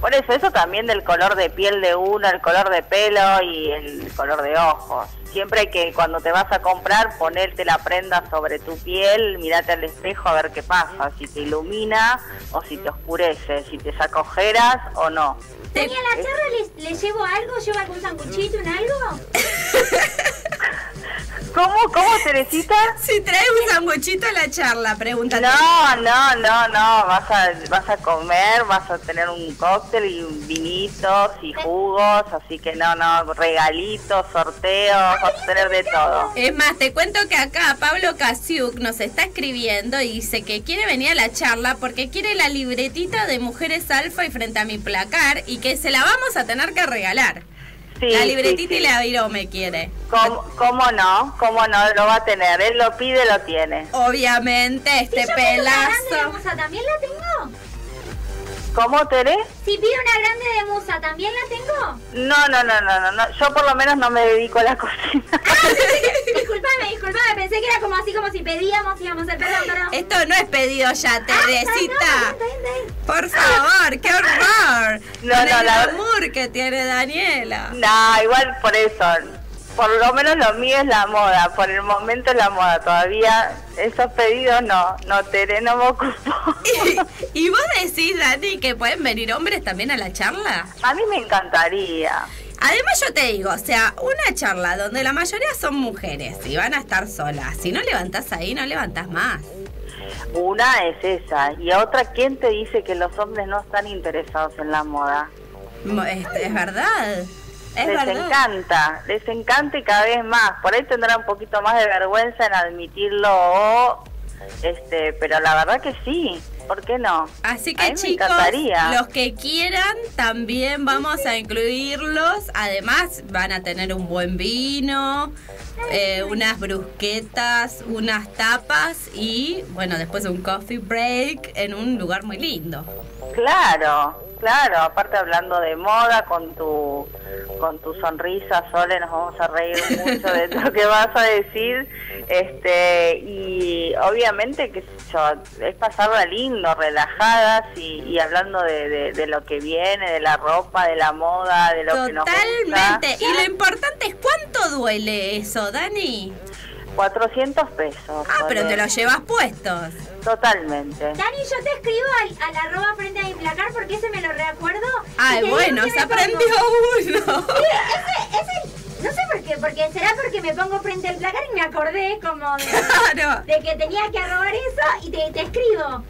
Por eso, eso también del color de piel de uno, el color de pelo y el color de ojos. Siempre que, cuando te vas a comprar, ponerte la prenda sobre tu piel, mirate al espejo a ver qué pasa, si te ilumina o si te oscurece, si te saca ojeras o no. Tania, ¿a la charla le llevo algo? ¿Llevo algún sanguchito, un algo? ¿Cómo, cómo, Teresita? Si traes un sanguchito a la charla, pregúntate. No, no, no, no, vas a, vas a comer, vas a tener un cóctel y un vinitos y jugos, así que no, no, regalitos, sorteos, vas a tener de todo. Es más, te cuento que acá Pablo Casiuk nos está escribiendo y dice que quiere venir a la charla porque quiere la libretita de Mujeres Alfa y frente a mi placar y que se la vamos a tener que regalar. Sí, la sí, libretita sí. y la virome quiere. ¿Cómo, cómo no? ¿Cómo no? Lo va a tener, él lo pide, lo tiene. Obviamente, este yo grande pelazo. ¿también la tengo? ¿Cómo, Tere? Si pido una grande de musa, ¿también la tengo? No, no, no, no, no, no, yo por lo menos no me dedico a la cocina. disculpame, disculpame, pensé que era como así como si pedíamos y íbamos a hacer perdón, perdón. Esto no es pedido ya, Ah, Teresita. no. Por favor, qué horror. No, Con no, el la- glamour que tiene Daniela. No, igual por eso. Por lo menos lo mío es la moda. Por el momento es la moda. Todavía esos pedidos no. No, Tere, no me ocupo. ¿Y vos decís, Dani, que pueden venir hombres también a la charla? A mí me encantaría. Además yo te digo, o sea, una charla donde la mayoría son mujeres y van a estar solas. Si no levantás ahí, no levantás más. Una es esa. Y otra, ¿quién te dice que los hombres no están interesados en la moda? Mo- Es, es verdad. Es les verdad. encanta, les encanta y cada vez más. Por ahí tendrán un poquito más de vergüenza en admitirlo o, este, pero la verdad que sí. ¿Por qué no? Así que chicos, los que quieran también vamos a incluirlos. Además van a tener un buen vino, eh, unas brusquetas, unas tapas y bueno, después un coffee break en un lugar muy lindo. Claro, claro, aparte hablando de moda, con tu con tu sonrisa, Sole, nos vamos a reír mucho de lo que vas a decir, este y obviamente que es pasarla lindo, relajadas y, hablando de lo que viene, de la ropa, de la moda, de lo que nos gusta. Totalmente. Y lo importante es cuánto duele eso, Dani. 400 pesos. Ah, pero te lo llevas puestos. Totalmente. Dani, yo te escribo al, al arroba frente a mi placar porque ese me lo recuerdo. y Ay, bueno, se pongo. aprendió uno. Sí, ese, ese, no sé por qué, porque será porque me pongo frente al placar y me acordé como de, Claro. de que tenía que arrobar eso y te, te escribo.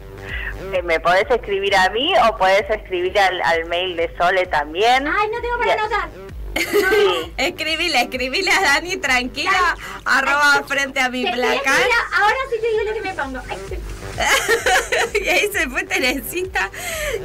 Eh, ¿Me podés escribir a mí o podés escribir al, al mail de Sole también? Ay, no tengo para anotar. Escribile, escribile a Dani tranquila, arroba frente a mi placar. ahora sí te digo lo que me pongo. Ay, y ahí se fue Teresita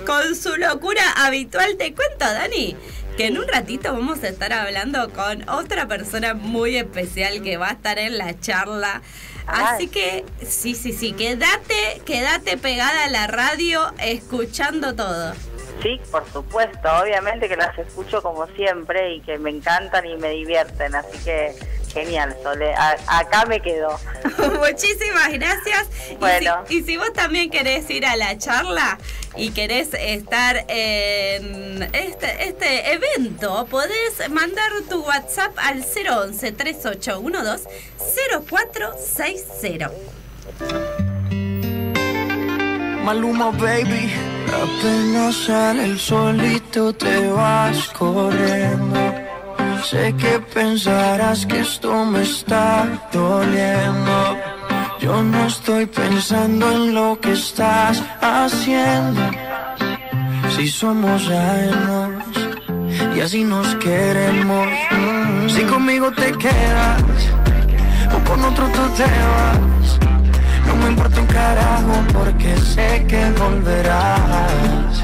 con su locura habitual. Te cuento, Dani, que en un ratito vamos a estar hablando con otra persona muy especial que va a estar en la charla. Así que sí, sí, sí, quédate, quédate pegada a la radio escuchando todo. Sí, por supuesto, obviamente que las escucho como siempre y que me encantan y me divierten, así que genial, Sole. A- acá me quedo. Muchísimas gracias. Y si- Bueno. Y, si, vos también querés ir a la charla y querés estar en este, este evento, podés mandar tu WhatsApp al 011 3812 0460. Maluma, baby. Apenas sale el solito te vas corriendo. Sé que pensarás que esto me está doliendo. Yo no estoy pensando en lo que estás haciendo. Si somos ajenos y así nos queremos. Si conmigo te quedas o con otro tú te vas. No me importa un carajo porque sé que volverás.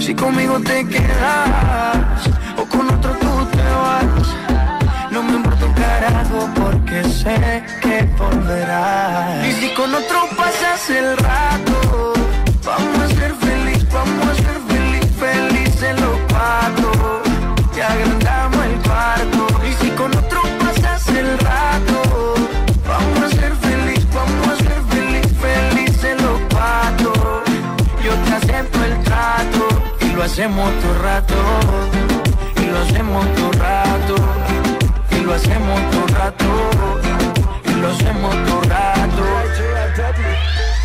Si conmigo te quedas o con otro tú te vas. No me importa un carajo porque sé que volverás. Y si con otro pasas el rato, vamos a ser feliz, vamos a ser hacemos todo rato. Y lo hacemos todo rato. Y lo hacemos todo rato. Y lo hacemos todo rato.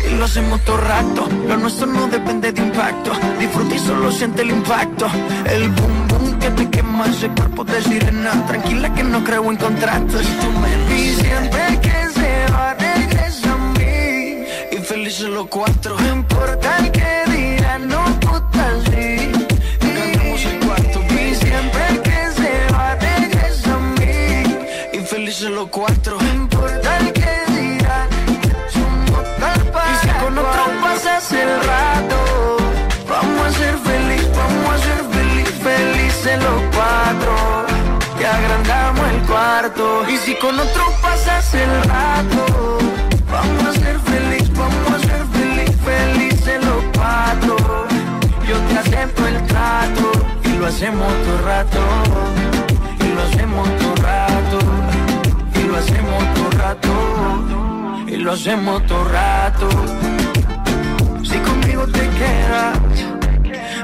Y lo hacemos todo rato. Lo nuestro no depende de impacto. Disfruta y solo siente el impacto. El boom boom que te quema ese cuerpo de sirena. Tranquila que no creo en contratos. Y siempre que se va, regresa a mí. Y felices los cuatro. No importa el que los cuatro. No importa el que dirán. Somos Y si con otro pasas el rato, vamos a ser feliz, vamos a ser feliz, felices los cuatro. Que agrandamos el cuarto. Y si con otro pasas el rato, vamos a ser feliz, vamos a ser feliz, felices los cuatro. Yo te acepto el trato y lo hacemos todo rato. Hacemos todo rato. Y lo hacemos todo rato. Si conmigo te quedas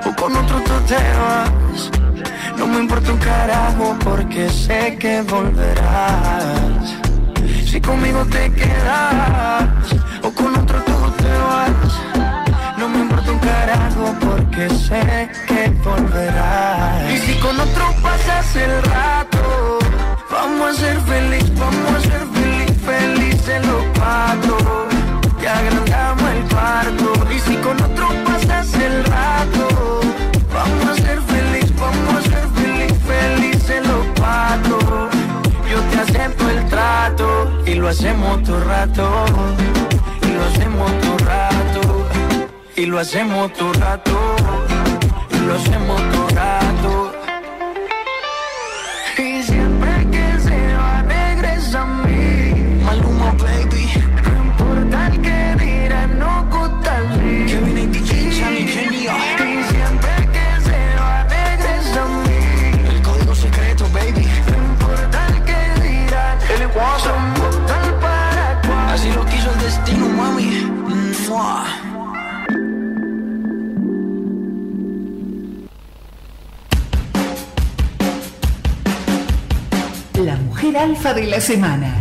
o con otro tú te vas. No me importa un carajo porque sé que volverás. Si conmigo te quedas o con otro tú te vas. No me importa un carajo porque sé que volverás. Y si con otro pasas el rato, vamos a ser feliz, vamos a ser feliz, felices los cuatro. Que agrandamos el cuarto. Y si con otro pasas el rato, vamos a ser feliz, vamos a ser feliz, felices los cuatro. Yo te acepto el trato y lo hacemos todo rato. Y lo hacemos todo rato. Y lo hacemos todo rato. Y lo hacemos todo rato. Alfa de la semana.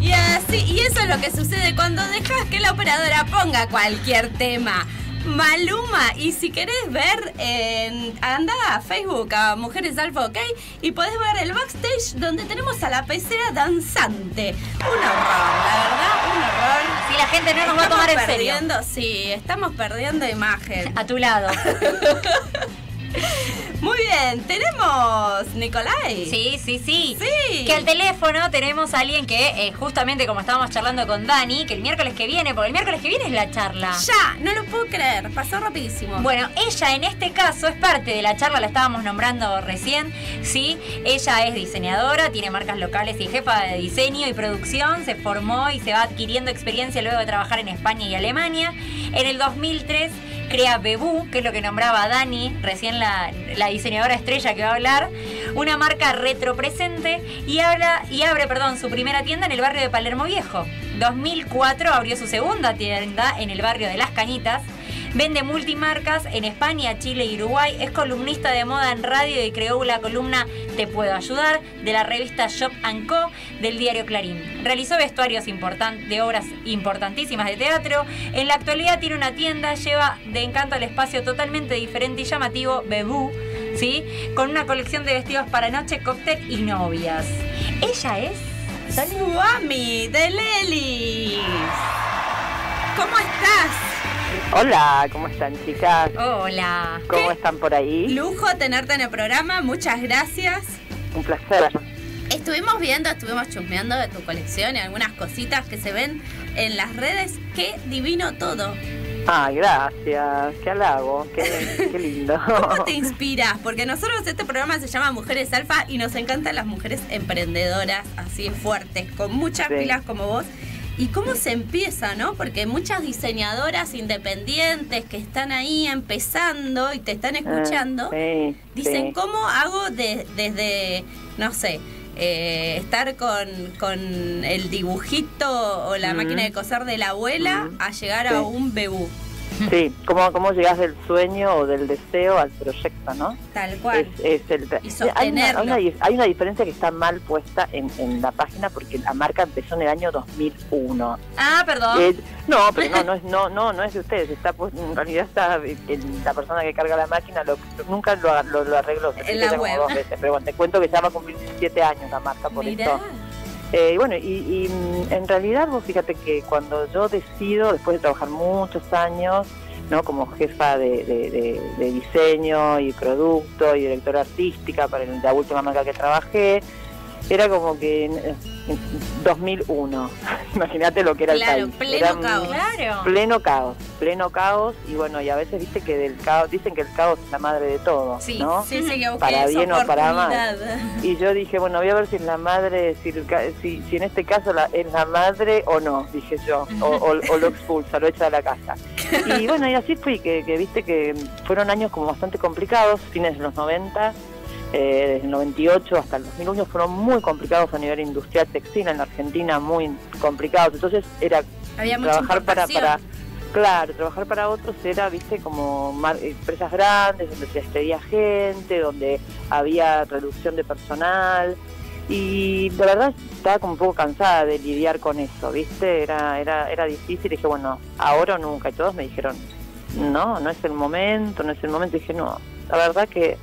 Y así, y eso es lo que sucede cuando dejas que la operadora ponga cualquier tema. Maluma, y si querés ver, anda a Facebook, a Mujeres Alfa OK, y podés ver el backstage donde tenemos a la pecera danzante. Un horror, verdad. Si la gente no nos va a tomar en serio. Sí, estamos perdiendo imagen. A tu lado. Muy bien, tenemos Nicolai. Sí, sí, sí. Sí. Que al teléfono tenemos a alguien que, eh, justamente como estábamos charlando con Dani, que el miércoles que viene, porque el miércoles que viene es la charla. Ya, no lo puedo creer, pasó rapidísimo. Bueno, ella en este caso es parte de la charla, la estábamos nombrando recién, ¿sí? Ella es diseñadora, tiene marcas locales y jefa de diseño y producción, se formó y se va adquiriendo experiencia luego de trabajar en España y Alemania. En el 2003 crea Bebú, que es lo que nombraba Dani, recién la, la diseñadora estrella que va a hablar, una marca retropresente y, y abre perdón, su primera tienda en el barrio de Palermo Viejo. 2004 abrió su segunda tienda en el barrio de Las Cañitas. Vende multimarcas en España, Chile y Uruguay. Es columnista de moda en radio y creó la columna Te Puedo Ayudar de la revista Shop Co. del diario Clarín. Realizó vestuarios de obras importantísimas de teatro. En la actualidad tiene una tienda, lleva de encanto al espacio totalmente diferente y llamativo, Bebú, ¿sí? Con una colección de vestidos para noche, cóctel y novias. Ella es. Suami de Lelis. ¿Cómo estás? Hola, ¿cómo están chicas? Hola. ¿Cómo están por ahí? Lujo tenerte en el programa, muchas gracias. Un placer. Estuvimos viendo, estuvimos chusmeando de tu colección y algunas cositas que se ven en las redes. Qué divino todo. Ah, gracias. Qué halago. Qué, qué lindo. ¿Cómo te inspiras? Porque nosotros este programa se llama Mujeres Alfa y nos encantan las mujeres emprendedoras, así fuertes, con muchas Sí. pilas como vos. ¿Y cómo se empieza, no? Porque muchas diseñadoras independientes que están ahí empezando y te están escuchando, Ah, sí, dicen, sí. ¿cómo hago de- desde, no sé, eh, estar con, con el dibujito o la Ujú. máquina de coser de la abuela Ujú. a llegar Sí. a un bebú? Sí, ¿cómo, cómo llegas del sueño o del deseo al proyecto, ¿no? Tal cual. Es, es el, Y hay, una, hay, una, hay una diferencia que está mal puesta en, en la página porque la marca empezó en el año 2001. Ah, perdón. Eh, no, pero no, no es, no, no, no es de ustedes. Está, pues, en realidad está el- la persona que carga la máquina lo, nunca lo, lo, lo arregló. En la web. dos veces, pero bueno, te cuento que ya va a cumplir 17 años la marca por Mirá. eso. Eh, bueno, y, y, mm, en realidad vos fíjate que cuando yo decido, después de trabajar muchos años, ¿no? como jefa de, de- diseño y producto y directora artística para la última marca que trabajé, era como que en, en 2001, imagínate lo que era Claro, el país. pleno Era caos. Claro. Pleno caos, pleno caos y bueno, y a veces viste que del caos, dicen que el caos es la madre de todo, Sí, ¿no? Sí, sí, que busqué Para bien o para mal. Y yo dije, bueno, voy a ver si es la madre, si, si, si en este caso la- es la madre o no, dije yo, o, o- o lo expulsa, lo echa de la casa. Y bueno, y así fui, que, que viste que fueron años como bastante complicados, fines de los 90, eh, desde el 98 hasta el 2001 fueron muy complicados a nivel industrial textil en la Argentina, muy complicados. Entonces era Había trabajar para, para claro trabajar para otros era viste como mar- empresas grandes donde se despedía gente donde había reducción de personal. Y de verdad estaba como un poco cansada de lidiar con eso viste. Era era era difícil. Y dije bueno ahora o nunca y todos me dijeron no no es el momento no es el momento y dije no la verdad que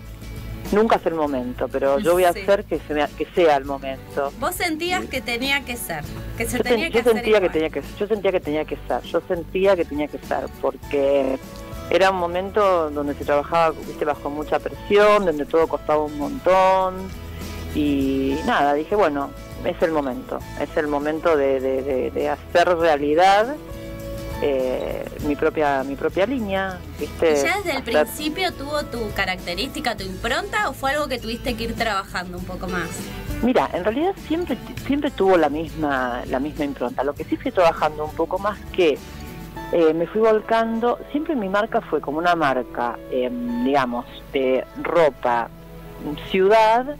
nunca es el momento pero yo voy a Sí. hacer que se me- que sea el momento. Vos sentías que tenía que ser, que se yo, tenía sen- que yo hacer sentía que tenía que yo sentía que tenía que ser yo sentía que tenía que ser porque era un momento donde se trabajaba viste bajo mucha presión donde todo costaba un montón y nada dije bueno es el momento es el momento de, de- de- de hacer realidad eh, mi propia mi propia línea viste ¿Y ya desde el principio tuvo tu característica, tu impronta o fue algo que tuviste que ir trabajando un poco más? Mira, en realidad siempre siempre tuvo la misma la misma impronta. Lo que sí fui trabajando un poco más que eh, me fui volcando. Siempre mi marca fue como una marca, eh, digamos, de ropa ciudad,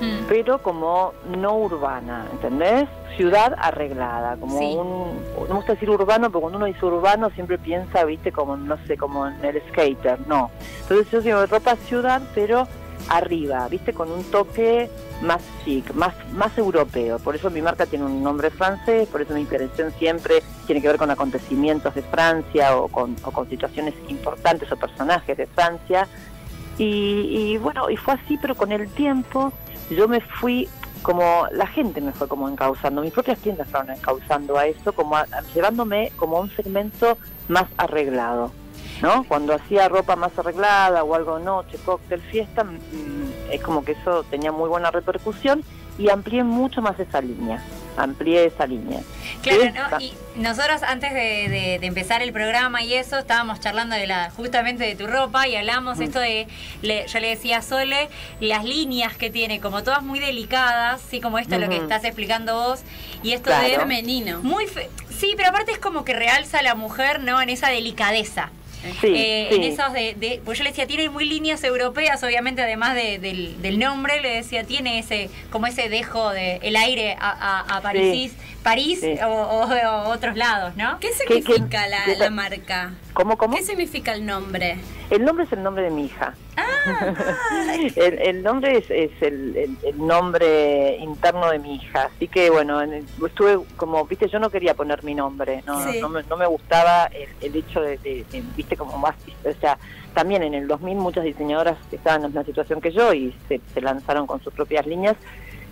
Mm. pero como no urbana, ¿entendés? Ciudad arreglada, como Sí. un, no me gusta decir urbano, pero cuando uno dice urbano siempre piensa, viste, como, no sé, como en el skater, no. Entonces yo digo ropa ciudad, pero arriba, viste, con un toque más chic, más, más europeo. Por eso mi marca tiene un nombre francés, por eso mi inspiración siempre tiene que ver con acontecimientos de Francia o con, o con situaciones importantes o personajes de Francia. Y, y bueno, y fue así, pero con el tiempo yo me fui como la gente me fue como encauzando, mis propias tiendas fueron encauzando a eso, como a- llevándome como a un segmento más arreglado. ¿no? Cuando hacía ropa más arreglada o algo noche, cóctel, fiesta, mm, es como que eso tenía muy buena repercusión y amplié mucho más esa línea, amplié esa línea. Claro, ¿no? Y nosotros antes de, de- de empezar el programa y eso, estábamos charlando de la justamente de tu ropa y hablamos Mm. esto de, le- yo le decía a Sole, las líneas que tiene, como todas muy delicadas, sí, como esto lo que estás explicando vos, y esto Claro. de Femenino. muy fe- sí, pero aparte es como que realza a la mujer, ¿no? En esa delicadeza. Sí, Eh, sí. En esos de, de- pues yo le decía, tiene muy líneas europeas, obviamente, además de- del, del nombre, le decía, tiene ese, como ese dejo de el aire a, a, a París, París Sí. o, o- o otros lados, ¿no? ¿Qué ¿Qué- qué- significa la, qué- la marca? ¿Cómo, cómo? ¿Qué significa el nombre? El nombre es el nombre de mi hija. Ah, el, el nombre es, es el, el- el nombre interno de mi hija. Así que, bueno, estuve como, viste, yo no quería poner mi nombre. No, Sí. no, me, no me gustaba el, el hecho de, de- de, viste, como más. O sea, también en el 2000 muchas diseñadoras estaban en la misma situación que yo y se, se lanzaron con sus propias líneas.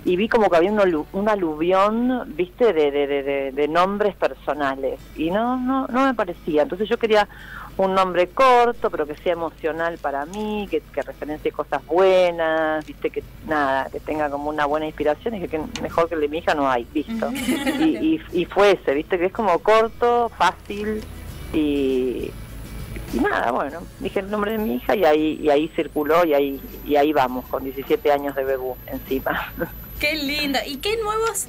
Y vi como que había un, un aluvión, viste, de, de, de, nombres personales. Y no, no, no me parecía. Entonces yo quería un nombre corto, pero que sea emocional para mí, que, que referencie cosas buenas, viste, que nada, que tenga como una buena inspiración. Y dije que mejor que el de mi hija no hay, listo. y, y, y fue ese, viste, que es como corto, fácil y, y nada, bueno, dije el nombre de mi hija y ahí, y ahí circuló y ahí, y ahí vamos, con 17 años de bebú encima. qué lindo. ¿Y qué nuevos,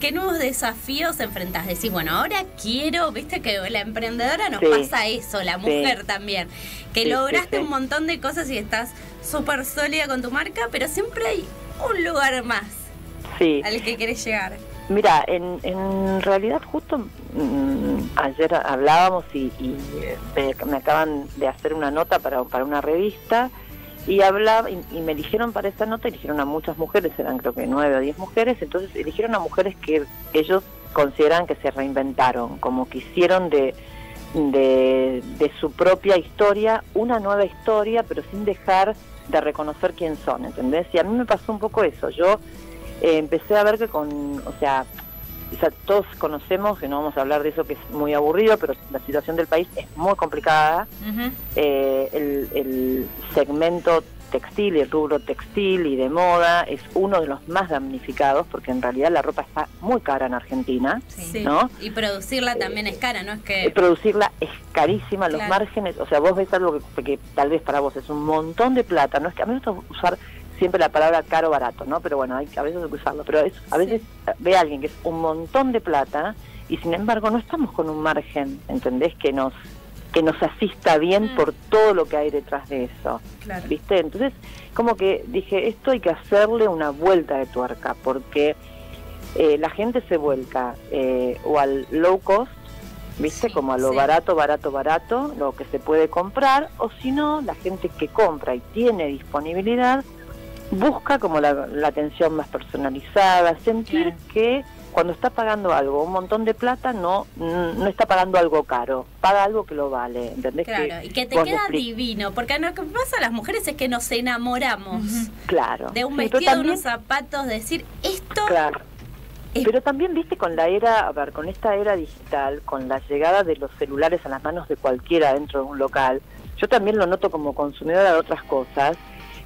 qué nuevos desafíos enfrentás? Decís, bueno, ahora quiero, viste que la emprendedora nos Sí. pasa eso, la mujer también, que Sí, lograste un montón de cosas y estás súper sólida con tu marca, pero siempre hay un lugar más al que querés llegar. Mira, en, en realidad justo mm, ayer hablábamos y, y, eh, me, me acaban de hacer una nota para, para una revista y hablaba y, me eligieron para esa nota, eligieron a muchas mujeres, eran creo que nueve o diez mujeres, entonces eligieron a mujeres que ellos consideran que se reinventaron, como que hicieron de, de, de su propia historia una nueva historia, pero sin dejar de reconocer quién son, ¿entendés? Y a mí me pasó un poco eso, yo eh, empecé a ver que con, o sea, o sea, todos conocemos, que no vamos a hablar de eso que es muy aburrido, pero la situación del país es muy complicada. Eh, el, el segmento textil y el rubro textil y de moda es uno de los más damnificados porque en realidad la ropa está muy cara en Argentina, Sí. ¿no? Y producirla también es cara, ¿no? Es que... producirla es carísima, los márgenes, o sea, vos ves algo que, que tal vez para vos es un montón de plata, no es que a mí me gusta usar siempre la palabra caro barato, ¿no? Pero bueno, hay, que- a veces hay que usarlo, pero es, a veces ve a alguien que es un montón de plata y sin embargo no estamos con un margen, ¿entendés? Que nos que nos asista bien Mm. por todo lo que hay detrás de eso, Claro. ¿viste? Entonces, como que dije, esto hay que hacerle una vuelta de tuerca, porque eh, la gente se vuelca eh, o al low cost, ¿viste? Sí, Como a lo sí. barato, barato, barato, lo que se puede comprar, o si no, la gente que compra y tiene disponibilidad, busca como la, la atención más personalizada, sentir Claro. que cuando está pagando algo, un montón de plata, no no está pagando algo caro, paga algo que lo vale, ¿entendés? Claro, y que te queda divino, porque lo que pasa a las mujeres es que nos enamoramos Claro. de un Sí, vestido, también- unos zapatos, decir, esto Claro. es- Pero también, viste, con la era, a ver, con esta era digital, con la llegada de los celulares a las manos de cualquiera dentro de un local, yo también lo noto como consumidora de otras cosas,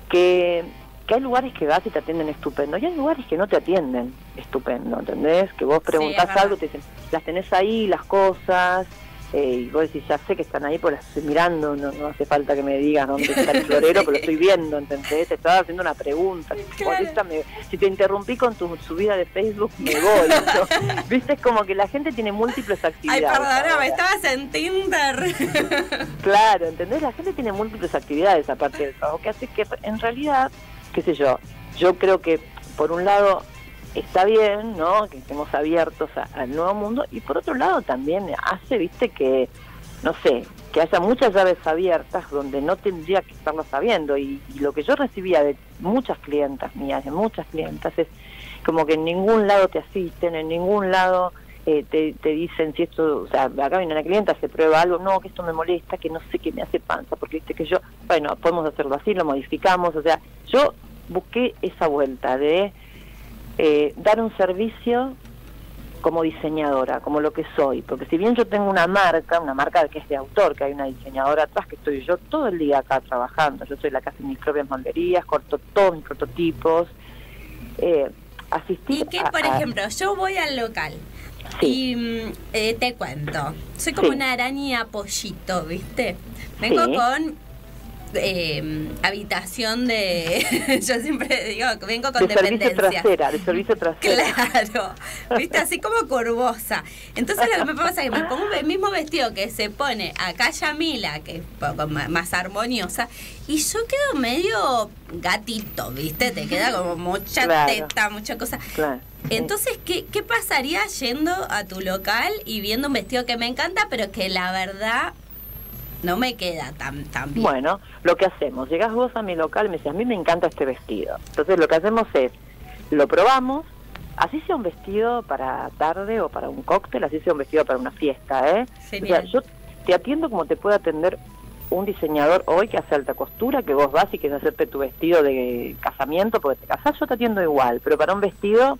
que, que hay lugares que vas y te atienden estupendo, y hay lugares que no te atienden estupendo, ¿entendés? Que vos preguntás algo y te dicen, las tenés ahí, las cosas, eh, y vos decís, ya sé que están ahí, pues las estoy mirando, no, no hace falta que me digas dónde está el florero, pero lo estoy viendo, ¿entendés? Te estaba haciendo una pregunta. Claro. Me- si te interrumpí con tu subida de Facebook, me voy. ¿no? Viste, es como que la gente tiene múltiples Ay, actividades. perdóname, ahora. estabas en Tinder. Claro, ¿entendés? La gente tiene múltiples actividades aparte del trabajo, que hace que en realidad, qué sé yo, yo creo que por un lado está bien, ¿no? Que estemos abiertos a- al nuevo mundo y por otro lado también hace, viste, que, no sé, que haya muchas llaves abiertas donde no tendría que estarlas sabiendo y, y lo que yo recibía de muchas clientas mías, de muchas clientas, es como que en ningún lado te asisten, en ningún lado eh, te, te dicen si esto, o sea, acá viene una clienta, se prueba algo, no, que esto me molesta, que no sé qué me hace panza, porque viste que yo, bueno, podemos hacerlo así, lo modificamos, o sea, yo busqué esa vuelta de eh, dar un servicio como diseñadora, como lo que soy, porque si bien yo tengo una marca, una marca que es de autor, que hay una diseñadora atrás, que estoy yo todo el día acá trabajando, yo soy la que hace mis propias molderías, corto todos mis prototipos, eh, asistir Y que, a- por a- ejemplo, yo voy al local Sí. y mm, eh, te cuento, soy como Sí. una araña pollito, ¿viste? Vengo Sí. con eh, habitación de... yo siempre digo vengo con de servicio dependencia. trasera, de servicio trasera. Claro, viste, así como curvosa. Entonces lo que me pasa es que me pongo el mismo vestido que se pone acá Yamila, que es un poco más armoniosa, y yo quedo medio gatito, viste, te queda como mucha Claro. teta, mucha cosa. Claro. Entonces, ¿qué, ¿qué pasaría yendo a tu local y viendo un vestido que me encanta, pero que la verdad no me queda tan, tan bien? Bueno, lo que hacemos, llegás vos a mi local y me dices, a mí me encanta este vestido. Entonces lo que hacemos es, lo probamos, así sea un vestido para tarde o para un cóctel, así sea un vestido para una fiesta, ¿eh? Genial. O sea, yo te atiendo como te puede atender un diseñador hoy que hace alta costura, que vos vas y quieres hacerte tu vestido de casamiento, porque te casás, yo te atiendo igual, pero para un vestido,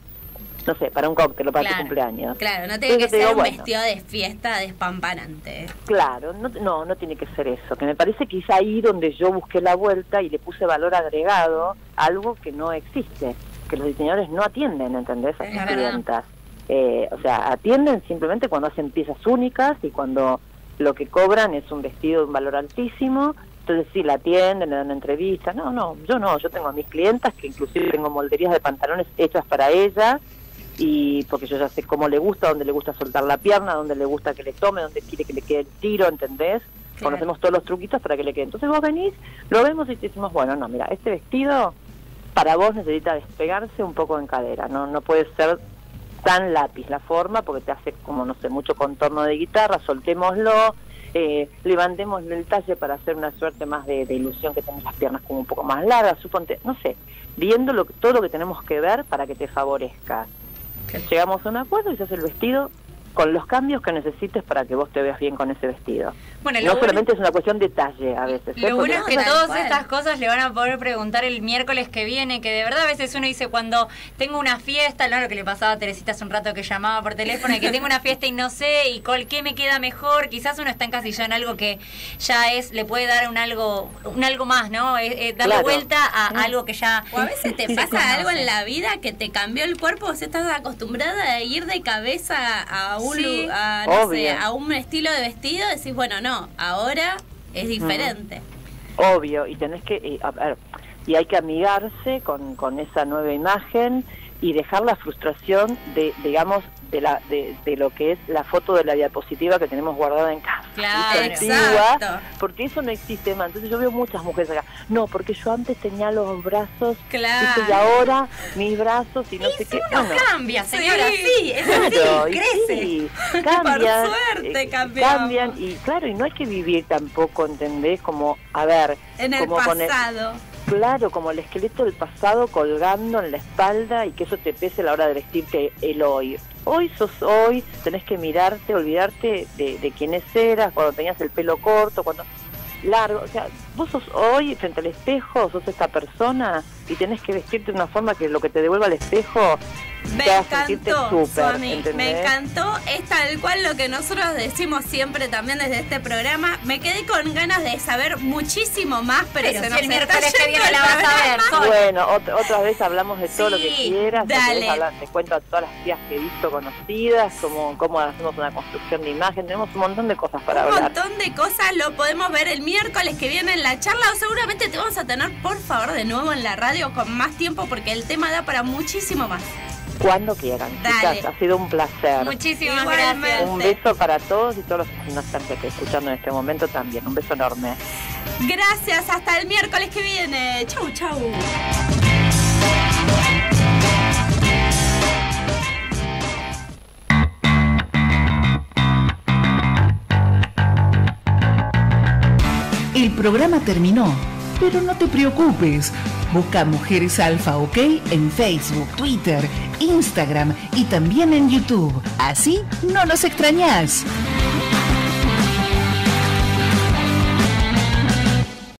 no sé, para un cóctel o para Claro. tu cumpleaños. Claro, no tiene que Entonces ser digo, un bueno, vestido de fiesta despampanante. Claro, no, no, no tiene que ser eso, que me parece que es ahí donde yo busqué la vuelta y le puse valor agregado, algo que no existe, que los diseñadores no atienden, ¿entendés? A sus clientas. Eh, o sea, atienden simplemente cuando hacen piezas únicas y cuando lo que cobran es un vestido de un valor altísimo, entonces sí, la atienden, le dan entrevistas, no, no, yo no, yo tengo a mis clientas que inclusive tengo molderías de pantalones hechas para ellas, y porque yo ya sé cómo le gusta, dónde le gusta soltar la pierna, dónde le gusta que le tome, dónde quiere que le quede el tiro, ¿entendés? Claro. Conocemos todos los truquitos para que le quede. Entonces vos venís, lo vemos y te decimos, bueno, no, mira, este vestido para vos necesita despegarse un poco en cadera, no no puede ser tan lápiz la forma porque te hace como, no sé, mucho contorno de guitarra, soltémoslo, eh, levantemos el talle para hacer una suerte más de, de ilusión que tenés las piernas como un poco más largas, suponte, no sé, viendo lo, todo lo que tenemos que ver para que te favorezca. Llegamos a un acuerdo y se hace el vestido con los cambios que necesites para que vos te veas bien con ese vestido. Bueno, lo no bueno- solamente es una cuestión de talle a veces. ¿eh? Lo bueno es que todas cual. estas cosas le van a poder preguntar el miércoles que viene, que de verdad a veces uno dice cuando tengo una fiesta, ¿no? lo que le pasaba a Teresita hace un rato que llamaba por teléfono, y que tengo una fiesta y no sé, y cuál qué me queda mejor, quizás uno está encasillado en algo que ya es, le puede dar un algo, un algo más, ¿no? Eh, eh, darle Claro. vuelta a algo que ya O a veces te pasa conoce. algo en la vida que te cambió el cuerpo, o sea, estás acostumbrada a ir de cabeza a un, Sí. lu- a, no sé, a un estilo de vestido, decís, bueno, no, ahora es diferente. Obvio, y tenés que, y, a ver, y hay que amigarse con, con esa nueva imagen y dejar la frustración de, digamos, de, la, de, de lo que es la foto de la diapositiva que tenemos guardada en casa. Claro. Exacto. porque eso no existe más. Entonces yo veo muchas mujeres acá. No, porque yo antes tenía los brazos, Claro. ¿viste? y ahora mis brazos y no sé qué. Bueno, cambia, señora, Sí. sí, es Claro, así, crece. sí, cambian, Por suerte eh, cambiamos. cambian y claro, y no hay que vivir tampoco, ¿entendés? Como, a ver, En el como el- pasado. claro, como el esqueleto del pasado colgando en la espalda y que eso te pese a la hora de vestirte el hoy. Hoy sos hoy, tenés que mirarte, olvidarte de, de quiénes eras, cuando tenías el pelo corto, cuando largo, o sea, vos sos hoy frente al espejo, sos esta persona y tenés que vestirte de una forma que lo que te devuelva al espejo Me te encantó, Suami, me encantó. Es tal cual lo que nosotros decimos siempre también desde este programa. Me quedé con ganas de saber muchísimo más, pero, Pero se si nos el está miércoles que viene la vas a ver. Bueno, ot- otra vez hablamos de todo lo que quieras. dale. hablar, te cuento a todas las tías que he visto conocidas, cómo, cómo hacemos una construcción de imagen. Tenemos un montón de cosas para Un hablar. montón de cosas lo podemos ver el miércoles que viene en la charla o seguramente te vamos a tener por favor de nuevo en la radio con más tiempo porque el tema da para muchísimo más. Cuando quieran. Dale. Chicas, ha sido un placer. Muchísimas Igualmente. gracias. Un beso para todos y todos los que nos están escuchando en este momento también. Un beso enorme. Gracias, hasta el miércoles que viene. Chau, chau. El programa terminó, pero no te preocupes. Busca Mujeres Alfa OK en Facebook, Twitter, Instagram y también en YouTube. Así no nos extrañás.